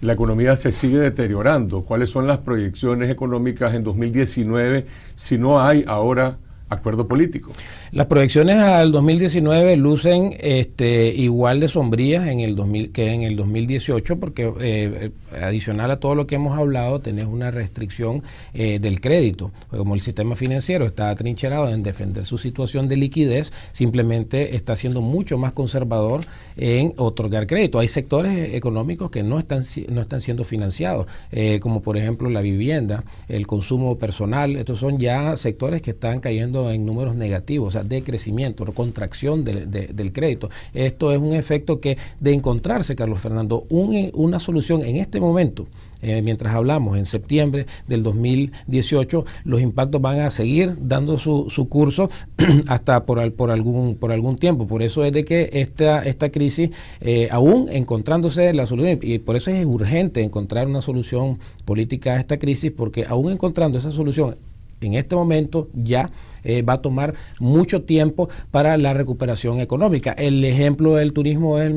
S1: la economía se sigue deteriorando. ¿Cuáles son las proyecciones económicas en 2019 si no hay ahora acuerdo político.
S14: Las proyecciones al 2019 lucen este, igual de sombrías en el 2000, que en el 2018 porque eh, adicional a todo lo que hemos hablado tenés una restricción eh, del crédito. Como el sistema financiero está atrincherado en defender su situación de liquidez, simplemente está siendo mucho más conservador en otorgar crédito. Hay sectores económicos que no están, no están siendo financiados, eh, como por ejemplo la vivienda, el consumo personal. Estos son ya sectores que están cayendo en números negativos, sea, de crecimiento, contracción del crédito. Esto es un efecto que de encontrarse, Carlos Fernando, una solución en este momento, eh, mientras hablamos en septiembre del 2018, los impactos van a seguir dando su, curso hasta por, por, algún, por algún tiempo. Por eso es de que esta, esta crisis, eh, aún encontrándose la solución, y por eso es urgente encontrar una solución política a esta crisis, porque aún encontrando esa solución en este momento ya eh, va a tomar mucho tiempo para la recuperación económica. El ejemplo del turismo es,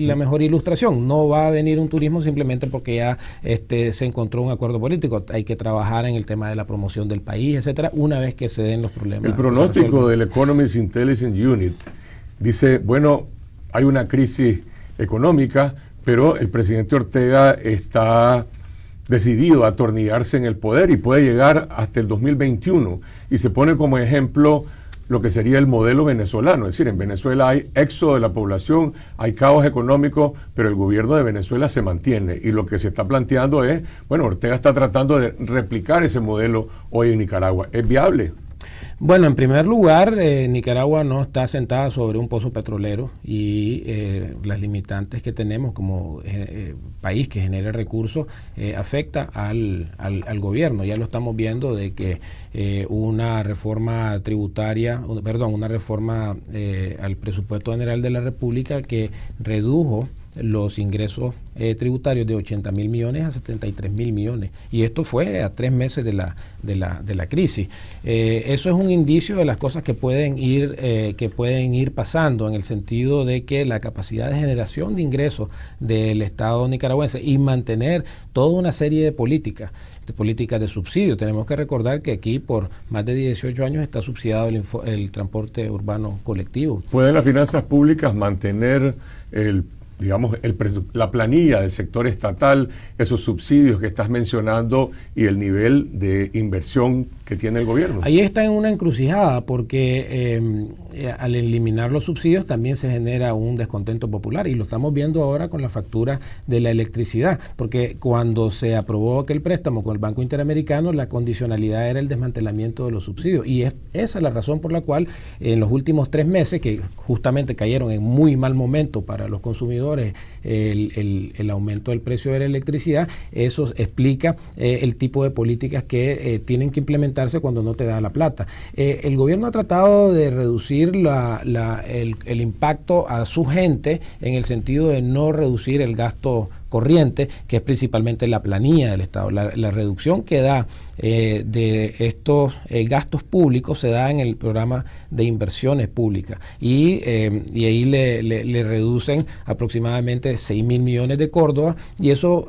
S14: la mejor ilustración. No va a venir un turismo simplemente porque ya este, se encontró un acuerdo político. Hay que trabajar en el tema de la promoción del país, etcétera, una vez que se den los problemas.
S1: El pronóstico del Economist Intelligence Unit dice, bueno, hay una crisis económica, pero el presidente Ortega está decidido a atornillarse en el poder y puede llegar hasta el 2021. Y se pone como ejemplo lo que sería el modelo venezolano. Es decir, en Venezuela hay éxodo de la población, hay caos económico, pero el gobierno de Venezuela se mantiene. Y lo que se está planteando es, bueno, Ortega está tratando de replicar ese modelo hoy en Nicaragua. ¿Es viable?
S14: Bueno, en primer lugar, eh, Nicaragua no está sentada sobre un pozo petrolero y eh, las limitantes que tenemos como eh, país que genera recursos afecta al, al, gobierno. Ya lo estamos viendo de que una reforma tributaria, perdón, una reforma al presupuesto general de la República que redujo los ingresos eh, tributarios de 80 mil millones a 73 mil millones. Y esto fue a tres meses de la, de la, de la crisis. Eh, eso es un indicio de las cosas que pueden, ir, eh, que pueden ir pasando en el sentido de que la capacidad de generación de ingresos del Estado nicaragüense y mantener toda una serie de políticas de políticas de subsidio. Tenemos que recordar que aquí por más de 18 años está subsidiado el, el transporte urbano colectivo.
S1: ¿Pueden las finanzas públicas mantener el digamos, el la planilla del sector estatal, esos subsidios que estás mencionando y el nivel de inversión que tiene el gobierno.
S14: Ahí está en una encrucijada porque em, eh, al eliminar los subsidios también se genera un descontento popular y lo estamos viendo ahora con la factura de la electricidad, porque cuando se aprobó aquel préstamo con el Banco Interamericano, la condicionalidad era el desmantelamiento de los subsidios y es esa la razón por la cual en los últimos tres meses, que justamente cayeron en muy mal momento para los consumidores, el, el, aumento del precio de la electricidad, eso explica eh, el tipo de políticas que eh, tienen que implementar cuando no te da la plata. Eh, el gobierno ha tratado de reducir el, impacto a su gente en el sentido de no reducir el gasto corriente, que es principalmente la planilla del Estado. La, reducción que da eh, de estos eh, gastos públicos se da en el programa de inversiones públicas y, ahí le, reducen aproximadamente 6 mil millones de Córdoba y eso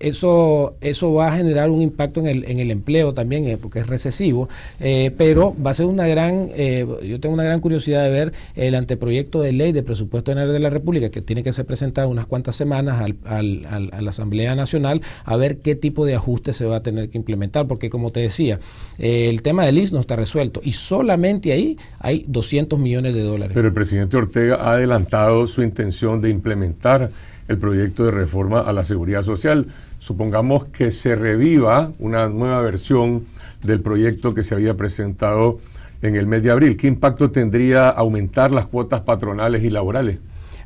S14: eso, eso va a generar un impacto en el, en el empleo también, eh, porque es recesivo, eh, pero va a ser una gran, eh, yo tengo una gran curiosidad de ver el anteproyecto de ley de presupuesto general de la República, que tiene que ser presentado unas cuantas semanas al, al, a la Asamblea Nacional, a ver qué tipo de ajuste se va a tener que implementar, porque como te decía, el tema del IS no está resuelto y solamente ahí hay 200 millones de dólares.
S1: Pero el presidente Ortega ha adelantado su intención de implementar el proyecto de reforma a la seguridad social. Supongamos que se reviva una nueva versión del proyecto que se había presentado en el mes de abril. ¿Qué impacto tendría aumentar las cuotas patronales y laborales?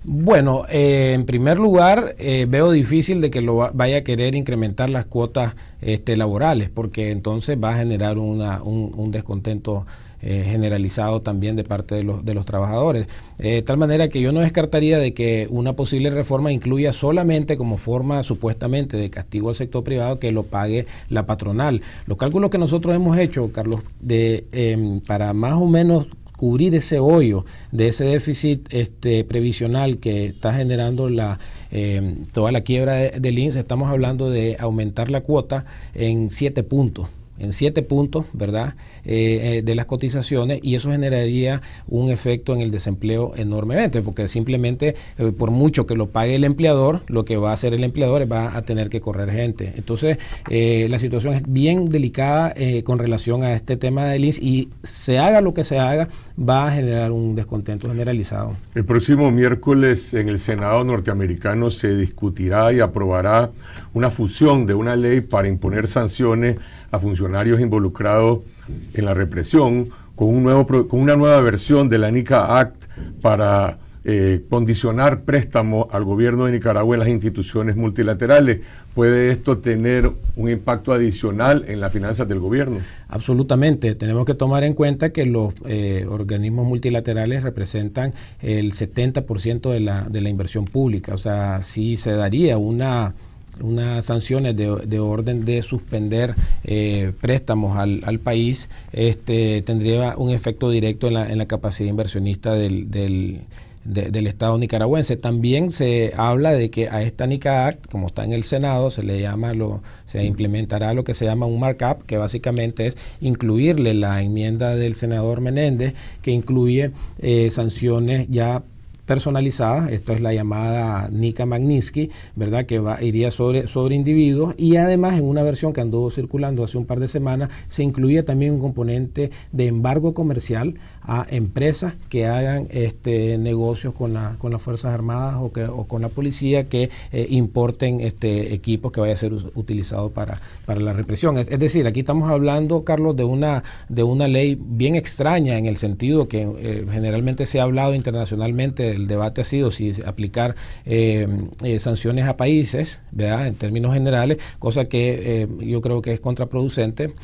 S14: Bueno, eh, en primer lugar, eh, veo difícil de que lo vaya a querer incrementar las cuotas este, laborales, porque entonces va a generar una, un descontento eh, generalizado también de parte de los, de los trabajadores. Eh, de tal manera que yo no descartaría de que una posible reforma incluya solamente como forma supuestamente de castigo al sector privado que lo pague la patronal. Los cálculos que nosotros hemos hecho, Carlos, de, em, para más o menos cubrir ese hoyo de ese déficit este, previsional que está generando la, em, toda la quiebra del INSS, estamos hablando de aumentar la cuota en siete puntos en siete puntos, ¿verdad?, eh, eh, de las cotizaciones y eso generaría un efecto en el desempleo enormemente, porque simplemente eh, por mucho que lo pague el empleador, lo que va a hacer el empleador va a tener que correr gente. Entonces, la situación es bien delicada con relación a este tema del INS y se haga lo que se haga, va a generar un descontento generalizado.
S1: El próximo miércoles en el Senado norteamericano se discutirá y aprobará una fusión de una ley para imponer sanciones a funcionarios involucrados en la represión con, un nuevo, con una nueva versión de la NICA Act para eh, condicionar préstamos al gobierno de Nicaragua en las instituciones multilaterales. ¿Puede esto tener un impacto adicional en las finanzas del gobierno?
S14: Absolutamente. Tenemos que tomar en cuenta que los eh, organismos multilaterales representan el 70% de la, de la inversión pública. O sea, sí se daría una unas sanciones de, orden de suspender eh, préstamos al, al, país, este, tendría un efecto directo en la, en la capacidad inversionista del, del, del, Estado nicaragüense. También se habla de que a esta NICA como está en el Senado, se le llama lo, se implementará lo que se llama un markup, que básicamente es incluirle la enmienda del senador Menéndez, que incluye eh, sanciones ya personalizada, esto es la llamada Nika Magnitsky, ¿verdad? Que va, iría sobre, sobre individuos y además en una versión que anduvo circulando hace un par de semanas se incluía también un componente de embargo comercial a empresas que hagan este, negocios con, la, con las Fuerzas Armadas o, que, o con la policía que eh, importen este, equipos que vaya a ser utilizados para, para la represión. Es, decir, aquí estamos hablando, Carlos, de una, de una ley bien extraña en el sentido que eh, generalmente se ha hablado internacionalmente el debate ha sido si aplicar eh, sanciones a países, ¿verdad? En términos generales, cosa que yo creo que es contraproducente,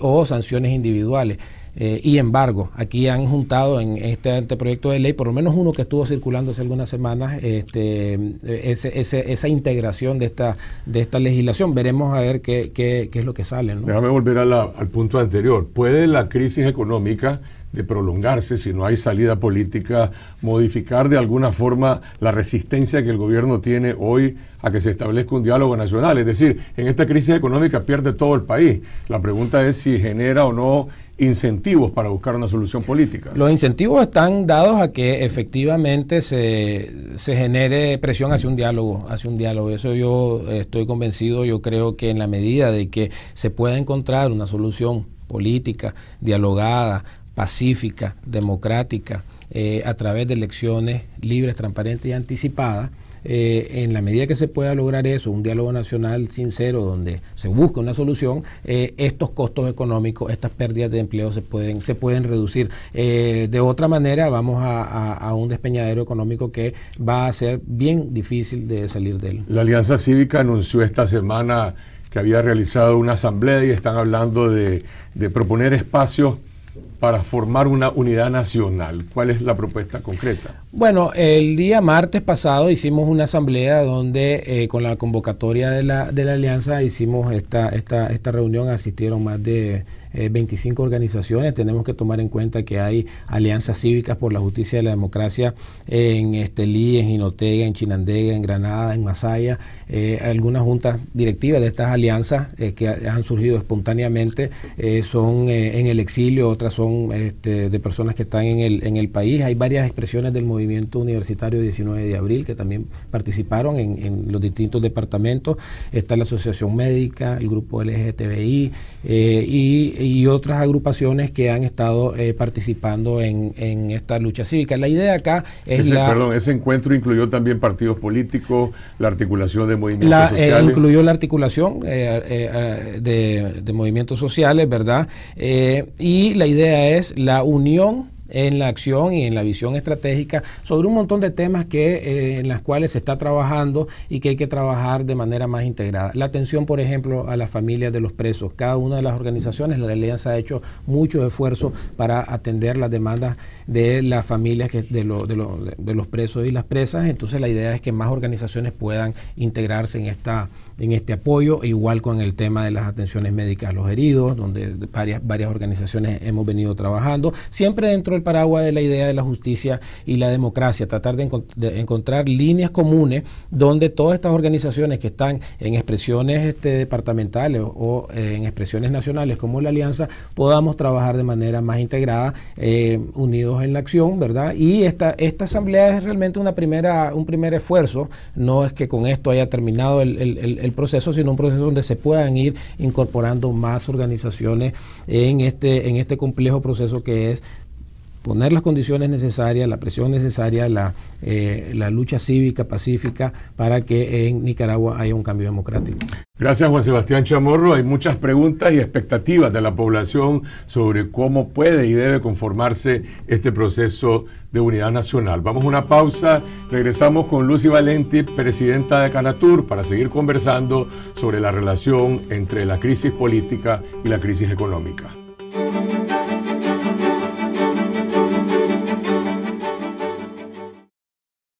S14: o sanciones individuales. Y embargo, aquí han juntado en este anteproyecto de ley, por lo menos uno que estuvo circulando hace algunas semanas, este, esa integración de esta, de esta legislación. Veremos a ver qué, qué, es lo que sale.
S1: Déjame volver al punto anterior. ¿Puede la crisis económica de prolongarse, si no hay salida política, modificar de alguna forma la resistencia que el gobierno tiene hoy a que se establezca un diálogo nacional. Es decir, en esta crisis económica pierde todo el país. La pregunta es si genera o no incentivos para buscar una solución política.
S14: Los incentivos están dados a que efectivamente se, se genere presión hacia un diálogo, hacia un diálogo. Eso yo estoy convencido, yo creo que en la medida de que se pueda encontrar una solución política, dialogada, pacífica, democrática, eh, a través de elecciones libres, transparentes y anticipadas. Eh, en la medida que se pueda lograr eso, un diálogo nacional sincero donde se busque una solución, eh, estos costos económicos, estas pérdidas de empleo se pueden, se pueden reducir. de otra manera, vamos a, a, un despeñadero económico que va a ser bien difícil de salir de él.
S1: La Alianza Cívica anunció esta semana que había realizado una asamblea y están hablando de, de proponer espacios para formar una unidad nacional. ¿Cuál es la propuesta concreta?
S14: Bueno, el día martes pasado hicimos una asamblea donde eh, con la convocatoria de la, de la alianza hicimos esta, esta, esta reunión, asistieron más de 25 eh, organizaciones. Tenemos que tomar en cuenta que hay alianzas cívicas por la justicia y la democracia en Estelí, en Jinotega, en Chinandega, en Granada, en Masaya. Eh, algunas juntas directivas de estas alianzas que han surgido espontáneamente son en el exilio, otras son este, de personas que están en el, en el país. Hay varias expresiones del movimiento universitario 19 de abril que también participaron en, los distintos departamentos. Está la Asociación Médica, el grupo LGTBI eh, y, otras agrupaciones que han estado eh, participando en, esta lucha cívica. La idea acá es
S1: ese, Perdón, ese encuentro incluyó también partidos políticos, la articulación de movimientos
S14: eh,
S1: sociales.
S14: incluyó la articulación de, de, movimientos sociales, ¿verdad? y la idea es la unión en la acción y en la visión estratégica sobre un montón de temas que, eh, en las cuales se está trabajando y que hay que trabajar de manera más integrada. La atención, por ejemplo, a las familias de los presos. Cada una de las organizaciones, la Alianza ha hecho mucho esfuerzo para atender las demandas de las familias que, de, de, los presos y las presas. Entonces la idea es que más organizaciones puedan integrarse en, esta, en este apoyo, igual con el tema de las atenciones médicas a los heridos, donde varias, varias organizaciones hemos venido trabajando, siempre dentro del el paraguas de la idea de la justicia y la democracia, tratar de, encontrar líneas comunes donde todas estas organizaciones que están en expresiones este, departamentales o, eh, en expresiones nacionales como la Alianza podamos trabajar de manera más integrada, eh, unidos en la acción, ¿verdad? Y esta, esta asamblea es realmente una primera, un primer esfuerzo, no es que con esto haya terminado el, el proceso, sino un proceso donde se puedan ir incorporando más organizaciones en este, en este complejo proceso que es poner las condiciones necesarias, la presión necesaria, la, eh, la, lucha cívica, pacífica, para que en Nicaragua haya un cambio democrático.
S1: Gracias Juan Sebastián Chamorro. Hay muchas preguntas y expectativas de la población sobre cómo puede y debe conformarse este proceso de unidad nacional. Vamos a una pausa, regresamos con Lucy Valenti, presidenta de Canatur, para seguir conversando sobre la relación entre la crisis política y la crisis económica.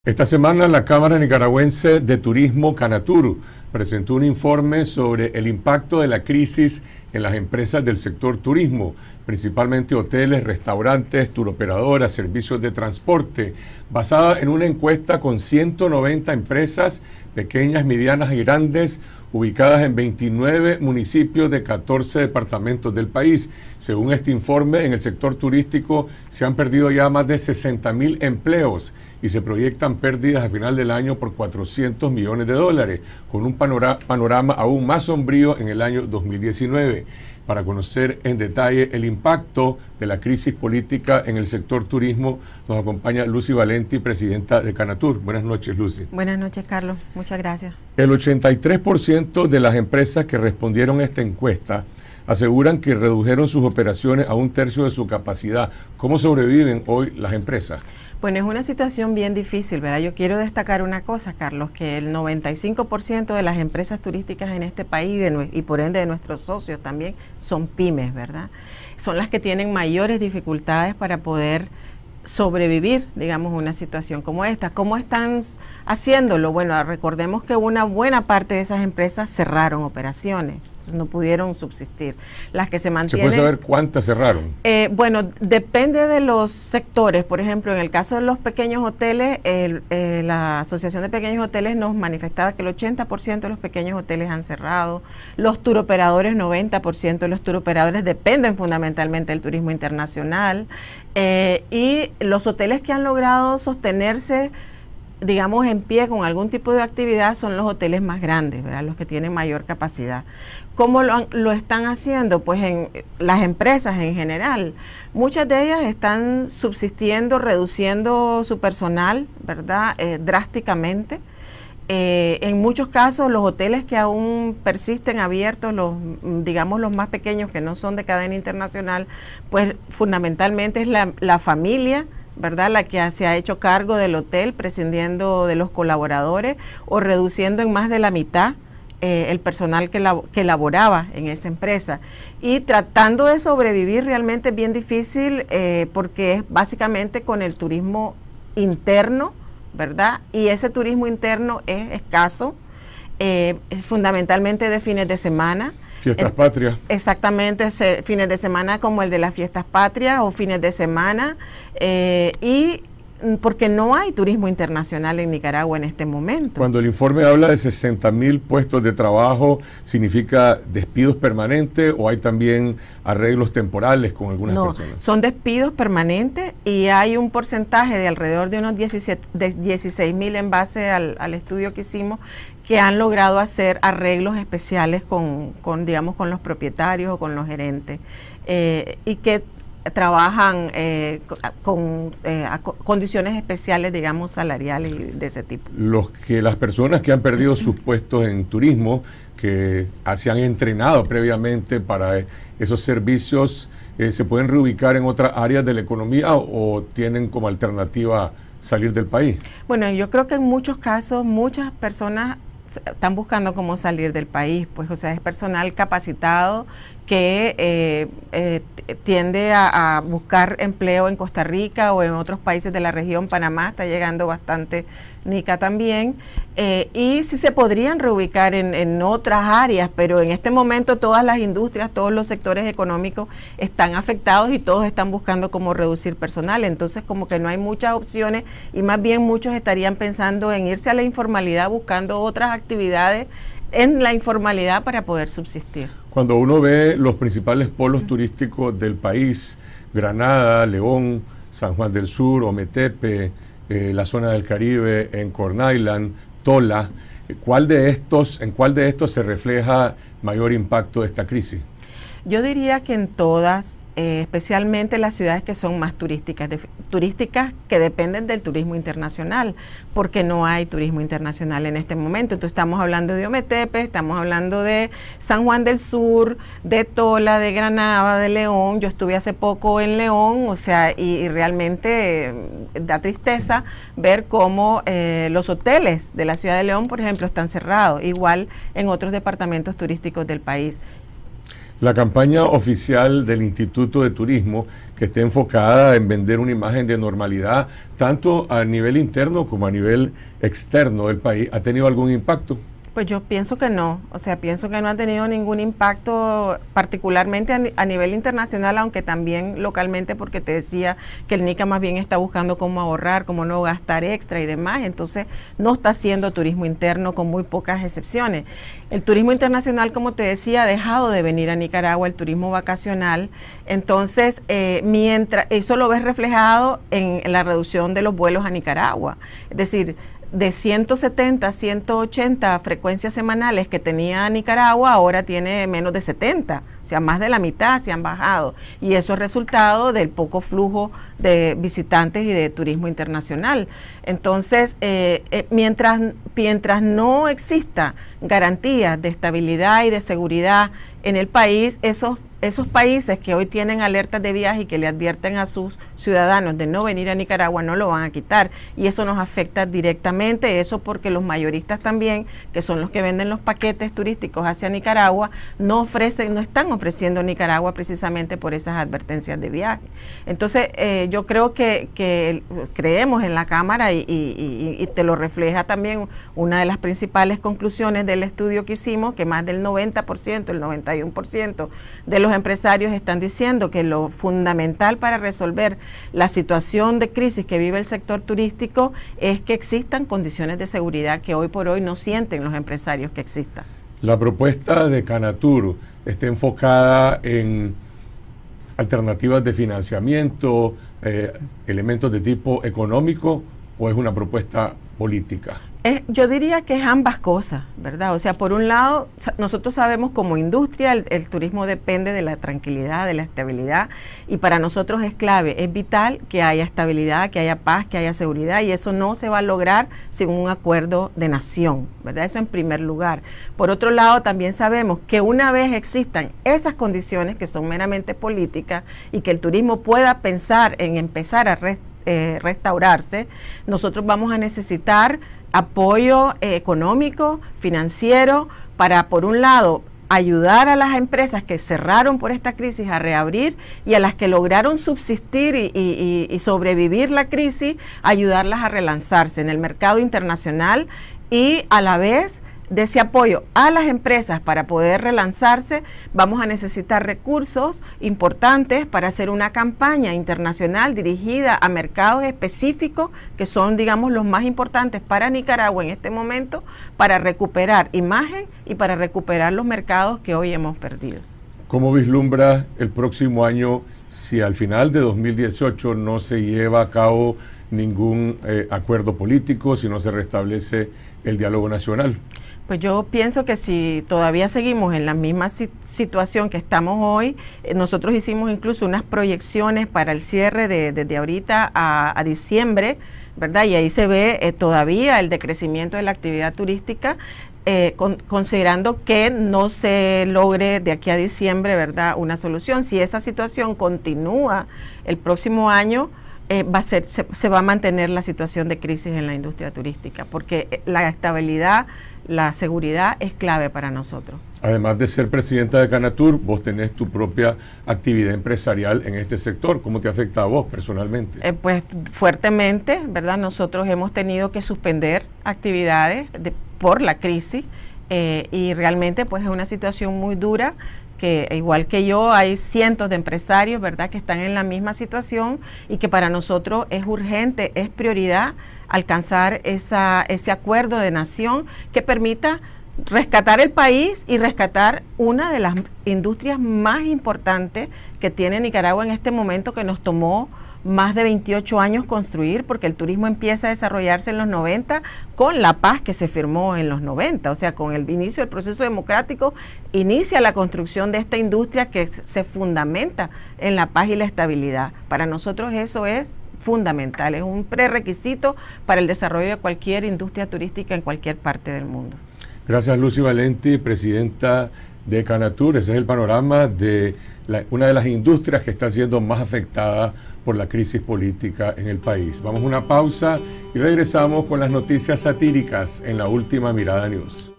S1: Esta semana la Cámara Nicaragüense de Turismo Canatur presentó un informe sobre el impacto de la crisis en las empresas del sector turismo, principalmente hoteles, restaurantes, turoperadoras, servicios de transporte, basada en una encuesta con 190 empresas pequeñas, medianas y grandes ubicadas en 29 municipios de 14 departamentos del país. Según este informe, en el sector turístico se han perdido ya más de 60 mil empleos y se proyectan pérdidas a final del año por 400 millones de dólares, con un panorama aún más sombrío en el año 2019 para conocer en detalle el impacto de la crisis política en el sector turismo. Nos acompaña Lucy Valenti, presidenta de Canatur. Buenas noches, Lucy.
S15: Buenas noches, Carlos. Muchas gracias.
S1: El 83% de las empresas que respondieron a esta encuesta aseguran que redujeron sus operaciones a un tercio de su capacidad. ¿Cómo sobreviven hoy las empresas?
S15: Bueno, es una situación bien difícil, ¿verdad? Yo quiero destacar una cosa, Carlos, que el 95% de las empresas turísticas en este país y por ende de nuestros socios también son pymes, ¿verdad? Son las que tienen mayores dificultades para poder sobrevivir, digamos, una situación como esta. ¿Cómo están haciéndolo? Bueno, recordemos que una buena parte de esas empresas cerraron operaciones no pudieron subsistir. Las que se mantienen...
S1: ¿Se puede saber cuántas cerraron?
S15: Eh, bueno, depende de los sectores. Por ejemplo, en el caso de los pequeños hoteles, eh, la Asociación de Pequeños Hoteles nos manifestaba que el 80% de los pequeños hoteles han cerrado. Los turoperadores, 90% de los turoperadores dependen fundamentalmente del turismo internacional. Eh, y los hoteles que han logrado sostenerse digamos, en pie con algún tipo de actividad son los hoteles más grandes, ¿verdad? los que tienen mayor capacidad. ¿Cómo lo, están haciendo? Pues en las empresas en general. Muchas de ellas están subsistiendo, reduciendo su personal, ¿verdad? Eh, drásticamente. Eh, en muchos casos los hoteles que aún persisten abiertos, los digamos los más pequeños que no son de cadena internacional, pues fundamentalmente es la, la familia, ¿verdad? La que se ha hecho cargo del hotel, prescindiendo de los colaboradores o reduciendo en más de la mitad eh, el personal que, que laboraba en esa empresa. Y tratando de sobrevivir realmente es bien difícil eh, porque es básicamente con el turismo interno, ¿verdad? Y ese turismo interno es escaso, eh, fundamentalmente de fines de semana.
S1: Fiestas patrias.
S15: Exactamente, fines de semana como el de las fiestas patrias o fines de semana. Eh, y porque no hay turismo internacional en Nicaragua en este momento.
S1: Cuando el informe habla de 60 mil puestos de trabajo, ¿significa despidos permanentes o hay también arreglos temporales con algunas
S15: no,
S1: personas?
S15: Son despidos permanentes y hay un porcentaje de alrededor de unos 17, de 16 mil en base al, al estudio que hicimos que han logrado hacer arreglos especiales con, digamos, con los propietarios o con los gerentes eh, y que trabajan eh, con eh, condiciones especiales, digamos, salariales de ese tipo.
S1: Los que las personas que han perdido sus puestos en turismo, que se han entrenado previamente para esos servicios, se pueden reubicar en otras áreas de la economía o tienen como alternativa salir del país.
S15: Bueno, yo creo que en muchos casos muchas personas están buscando cómo salir del país, pues o sea, es personal capacitado que eh, eh, tiende a, buscar empleo en Costa Rica o en otros países de la región. Panamá está llegando bastante Nica también, eh, y si se podrían reubicar en, otras áreas, pero en este momento todas las industrias, todos los sectores económicos están afectados y todos están buscando cómo reducir personal, entonces como que no hay muchas opciones y más bien muchos estarían pensando en irse a la informalidad buscando otras actividades en la informalidad para poder subsistir.
S1: Cuando uno ve los principales polos turísticos del país, Granada, León, San Juan del Sur, Ometepe, eh, la zona del Caribe, en Corn Island, Tola, ¿cuál de estos, ¿en cuál de estos se refleja mayor impacto de esta crisis?
S15: Yo diría que en todas, eh, especialmente las ciudades que son más turísticas, turísticas que dependen del turismo internacional, porque no hay turismo internacional en este momento. Entonces estamos hablando de Ometepe, estamos hablando de San Juan del Sur, de Tola, de Granada, de León. Yo estuve hace poco en León, o sea, y, realmente eh, da tristeza ver cómo eh, los hoteles de la ciudad de León, por ejemplo, están cerrados, igual en otros departamentos turísticos del país.
S1: La campaña oficial del Instituto de Turismo, que está enfocada en vender una imagen de normalidad, tanto a nivel interno como a nivel externo del país, ¿ha tenido algún impacto?
S15: Pues yo pienso que no, o sea, pienso que no ha tenido ningún impacto particularmente a, nivel internacional, aunque también localmente, porque te decía que el NICA más bien está buscando cómo ahorrar, cómo no gastar extra y demás, entonces no está haciendo turismo interno con muy pocas excepciones. El turismo internacional, como te decía, ha dejado de venir a Nicaragua, el turismo vacacional, entonces eh, mientras eso lo ves reflejado en la reducción de los vuelos a Nicaragua, es decir, de 170 180 frecuencias semanales que tenía Nicaragua, ahora tiene menos de 70, o sea, más de la mitad se han bajado. Y eso es resultado del poco flujo de visitantes y de turismo internacional. Entonces, eh, eh, mientras, mientras no exista garantías de estabilidad y de seguridad en el país, esos esos países que hoy tienen alertas de viaje y que le advierten a sus ciudadanos de no venir a Nicaragua no lo van a quitar y eso nos afecta directamente, eso porque los mayoristas también, que son los que venden los paquetes turísticos hacia Nicaragua, no ofrecen, no están ofreciendo Nicaragua precisamente por esas advertencias de viaje. Entonces, eh, yo creo que, creemos en la Cámara y, y te lo refleja también una de las principales conclusiones del estudio que hicimos, que más del 90%, el 91% de los empresarios están diciendo que lo fundamental para resolver la situación de crisis que vive el sector turístico es que existan condiciones de seguridad que hoy por hoy no sienten los empresarios que existan.
S1: La propuesta de Canatur está enfocada en alternativas de financiamiento, eh, elementos de tipo económico o es una propuesta política?
S15: Yo diría que es ambas cosas, ¿verdad? O sea, por un lado, nosotros sabemos como industria el, turismo depende de la tranquilidad, de la estabilidad, y para nosotros es clave, es vital que haya estabilidad, que haya paz, que haya seguridad, y eso no se va a lograr sin un acuerdo de nación, ¿verdad? Eso en primer lugar. Por otro lado, también sabemos que una vez existan esas condiciones que son meramente políticas y que el turismo pueda pensar en empezar a eh, restaurarse, nosotros vamos a necesitar apoyo eh, económico, financiero, para, por un lado, ayudar a las empresas que cerraron por esta crisis a reabrir y a las que lograron subsistir y, sobrevivir la crisis, ayudarlas a relanzarse en el mercado internacional y a la vez de ese apoyo a las empresas para poder relanzarse, vamos a necesitar recursos importantes para hacer una campaña internacional dirigida a mercados específicos que son, digamos, los más importantes para Nicaragua en este momento, para recuperar imagen y para recuperar los mercados que hoy hemos perdido.
S1: ¿Cómo vislumbra el próximo año si al final de 2018 no se lleva a cabo ningún eh, acuerdo político, si no se restablece el diálogo nacional?
S15: Pues yo pienso que si todavía seguimos en la misma situación que estamos hoy, eh, nosotros hicimos incluso unas proyecciones para el cierre de, desde ahorita a, diciembre, ¿verdad? Y ahí se ve eh, todavía el decrecimiento de la actividad turística. Eh, considerando que no se logre de aquí a diciembre, ¿verdad?, una solución. Si esa situación continúa el próximo año, va a ser, se, va a mantener la situación de crisis en la industria turística, porque la estabilidad la seguridad es clave para nosotros.
S1: Además de ser presidenta de Canatur, vos tenés tu propia actividad empresarial en este sector. ¿Cómo te afecta a vos personalmente?
S15: Eh, pues fuertemente, ¿verdad? Nosotros hemos tenido que suspender actividades por la crisis eh, y realmente pues es una situación muy dura que igual que yo hay cientos de empresarios, ¿verdad?, que están en la misma situación y que para nosotros es urgente, es prioridad alcanzar ese acuerdo de nación que permita rescatar el país y rescatar una de las industrias más importantes que tiene Nicaragua en este momento que nos tomó más de 28 años construir, porque el turismo empieza a desarrollarse en los 90 con la paz que se firmó en los 90, o sea, con el inicio del proceso democrático, inicia la construcción de esta industria que se fundamenta en la paz y la estabilidad. Para nosotros eso es fundamental, es un prerequisito para el desarrollo de cualquier industria turística en cualquier parte del mundo.
S1: Gracias Lucy Valenti, presidenta de Canatur. Ese es el panorama de una de las industrias que está siendo más afectada por la crisis política en el país. Vamos a una pausa y regresamos con las noticias satíricas en la última mirada news.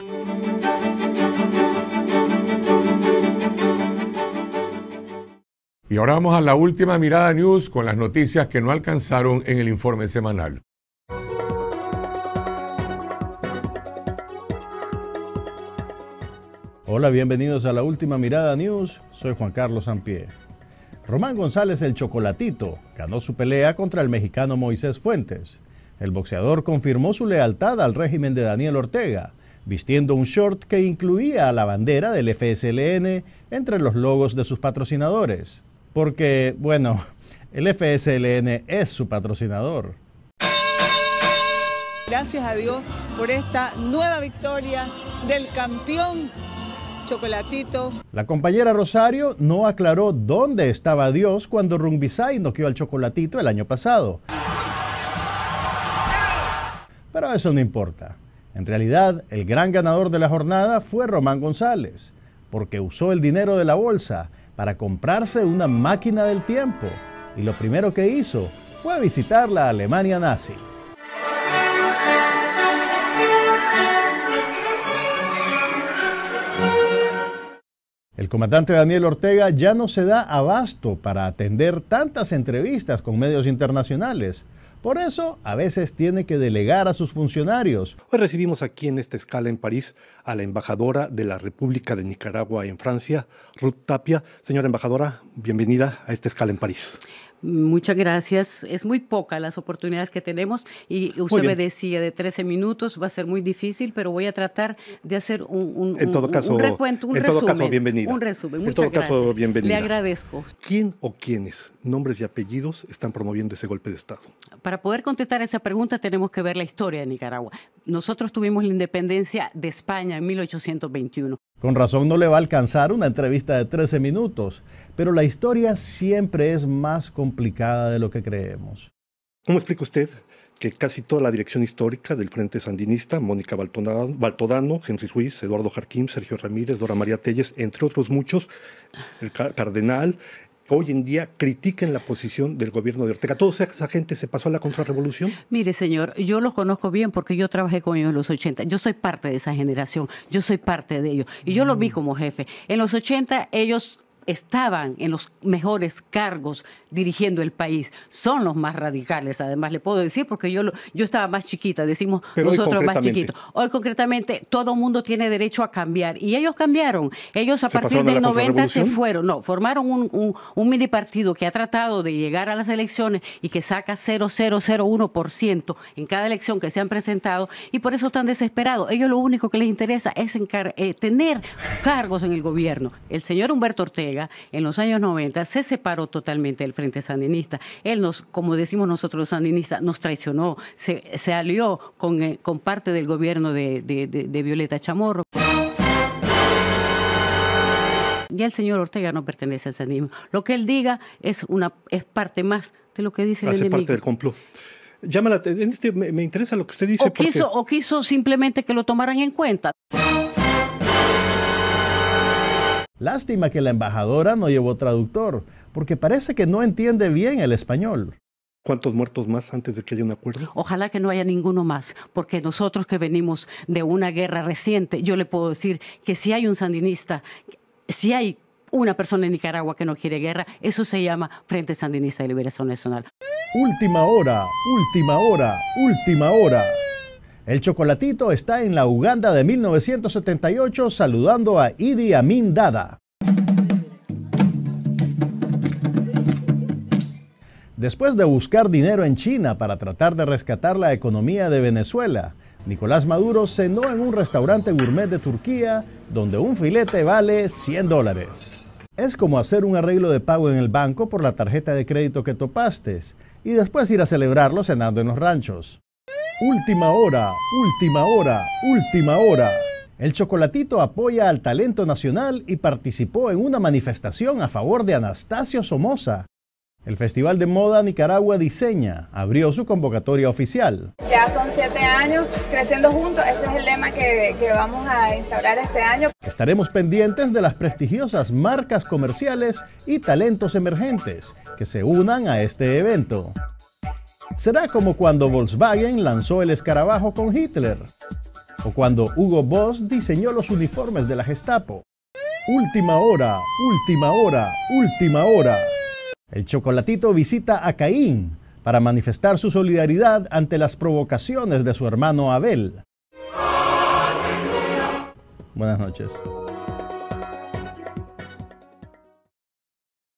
S1: Y ahora vamos a la última mirada news con las noticias que no alcanzaron en el informe semanal.
S2: Hola, bienvenidos a la última mirada news. Soy Juan Carlos Sampié. Román González el Chocolatito ganó su pelea contra el mexicano Moisés Fuentes. El boxeador confirmó su lealtad al régimen de Daniel Ortega, vistiendo un short que incluía la bandera del FSLN entre los logos de sus patrocinadores. Porque, bueno, el FSLN es su patrocinador.
S16: Gracias a Dios por esta nueva victoria del campeón Chocolatito.
S2: La compañera Rosario no aclaró dónde estaba Dios cuando Rumbisay noqueó al Chocolatito el año pasado. Pero eso no importa. En realidad, el gran ganador de la jornada fue Román González, porque usó el dinero de la bolsa para comprarse una máquina del tiempo y lo primero que hizo fue visitar la Alemania nazi. El comandante Daniel Ortega ya no se da abasto para atender tantas entrevistas con medios internacionales. Por eso, a veces tiene que delegar a sus funcionarios.
S17: Hoy recibimos aquí en esta escala en París a la embajadora de la República de Nicaragua en Francia, Ruth Tapia. Señora embajadora, bienvenida a esta escala en París.
S18: Muchas gracias. Es muy poca las oportunidades que tenemos y usted me decía de 13 minutos, va a ser muy difícil, pero voy a tratar de hacer un,
S17: en todo caso,
S18: recuento, un
S17: en
S18: resumen.
S17: Todo caso, bienvenida.
S18: Un resumen.
S17: en todo caso, bienvenida.
S18: Le agradezco.
S17: ¿Quién o quiénes, nombres y apellidos, están promoviendo ese golpe de Estado?
S18: Para poder contestar esa pregunta tenemos que ver la historia de Nicaragua. Nosotros tuvimos la independencia de España en 1821.
S2: Con razón no le va a alcanzar una entrevista de 13 minutos pero la historia siempre es más complicada de lo que creemos.
S17: ¿Cómo explica usted que casi toda la dirección histórica del Frente Sandinista, Mónica Baltodano, Henry Ruiz, Eduardo Jarquín, Sergio Ramírez, Dora María Telles, entre otros muchos, el cardenal, hoy en día critiquen la posición del gobierno de Ortega. ¿Toda esa gente se pasó a la contrarrevolución?
S18: Mire, señor, yo los conozco bien porque yo trabajé con ellos en los 80. Yo soy parte de esa generación, yo soy parte de ellos. Y yo los vi mm. como jefe. En los 80 ellos estaban en los mejores cargos dirigiendo el país. Son los más radicales, además le puedo decir, porque yo, yo estaba más chiquita, decimos nosotros más chiquitos. Hoy concretamente todo mundo tiene derecho a cambiar y ellos cambiaron. Ellos a partir del 90 se fueron, no, formaron un, un, mini partido que ha tratado de llegar a las elecciones y que saca 0,001% en cada elección que se han presentado y por eso están desesperados. Ellos lo único que les interesa es eh, tener cargos en el gobierno. El señor Humberto Ortega en los años 90 se separó totalmente del Frente Sandinista. Él nos, como decimos nosotros los sandinistas, nos traicionó, se, alió con, eh, con, parte del gobierno de, de Violeta Chamorro. Ya el señor Ortega no pertenece al sandinismo. Lo que él diga es, una, es parte más de lo que dice el enemigo.
S17: parte del complot. Llámala, este, me, interesa lo que usted dice.
S18: O quiso, o quiso simplemente que lo tomaran en cuenta.
S2: Lástima que la embajadora no llevó traductor, porque parece que no entiende bien el español.
S17: ¿Cuántos muertos más antes de que haya un acuerdo?
S18: Ojalá que no haya ninguno más, porque nosotros que venimos de una guerra reciente, yo le puedo decir que si hay un sandinista, si hay una persona en Nicaragua que no quiere guerra, eso se llama Frente Sandinista de Liberación Nacional.
S2: Última hora, última hora, última hora. El chocolatito está en la Uganda de 1978 saludando a Idi Amin Dada. Después de buscar dinero en China para tratar de rescatar la economía de Venezuela, Nicolás Maduro cenó en un restaurante gourmet de Turquía donde un filete vale 100 dólares. Es como hacer un arreglo de pago en el banco por la tarjeta de crédito que topaste y después ir a celebrarlo cenando en los ranchos. Última hora, última hora, última hora. El Chocolatito apoya al talento nacional y participó en una manifestación a favor de Anastasio Somoza, el Festival de Moda Nicaragua Diseña abrió su convocatoria oficial.
S19: Ya son siete años creciendo juntos, ese es el lema que, que, vamos a instaurar este año.
S2: Estaremos pendientes de las prestigiosas marcas comerciales y talentos emergentes que se unan a este evento. Será como cuando Volkswagen lanzó el escarabajo con Hitler, o cuando Hugo Boss diseñó los uniformes de la Gestapo. Última hora, última hora, última hora. El chocolatito visita a Caín para manifestar su solidaridad ante las provocaciones de su hermano Abel. Buenas noches.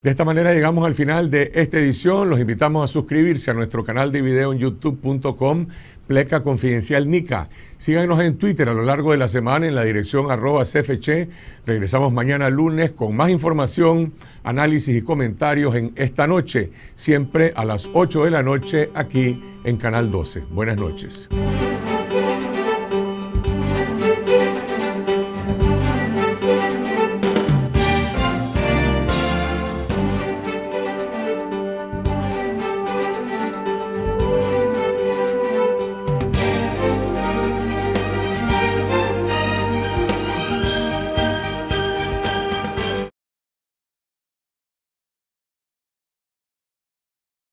S1: De esta manera llegamos al final de esta edición. Los invitamos a suscribirse a nuestro canal de video en youtube.com Pleca Confidencial Nica. Síganos en Twitter a lo largo de la semana en la dirección arroba CFC. Regresamos mañana lunes con más información, análisis y comentarios en esta noche, siempre a las 8 de la noche aquí en Canal 12. Buenas noches.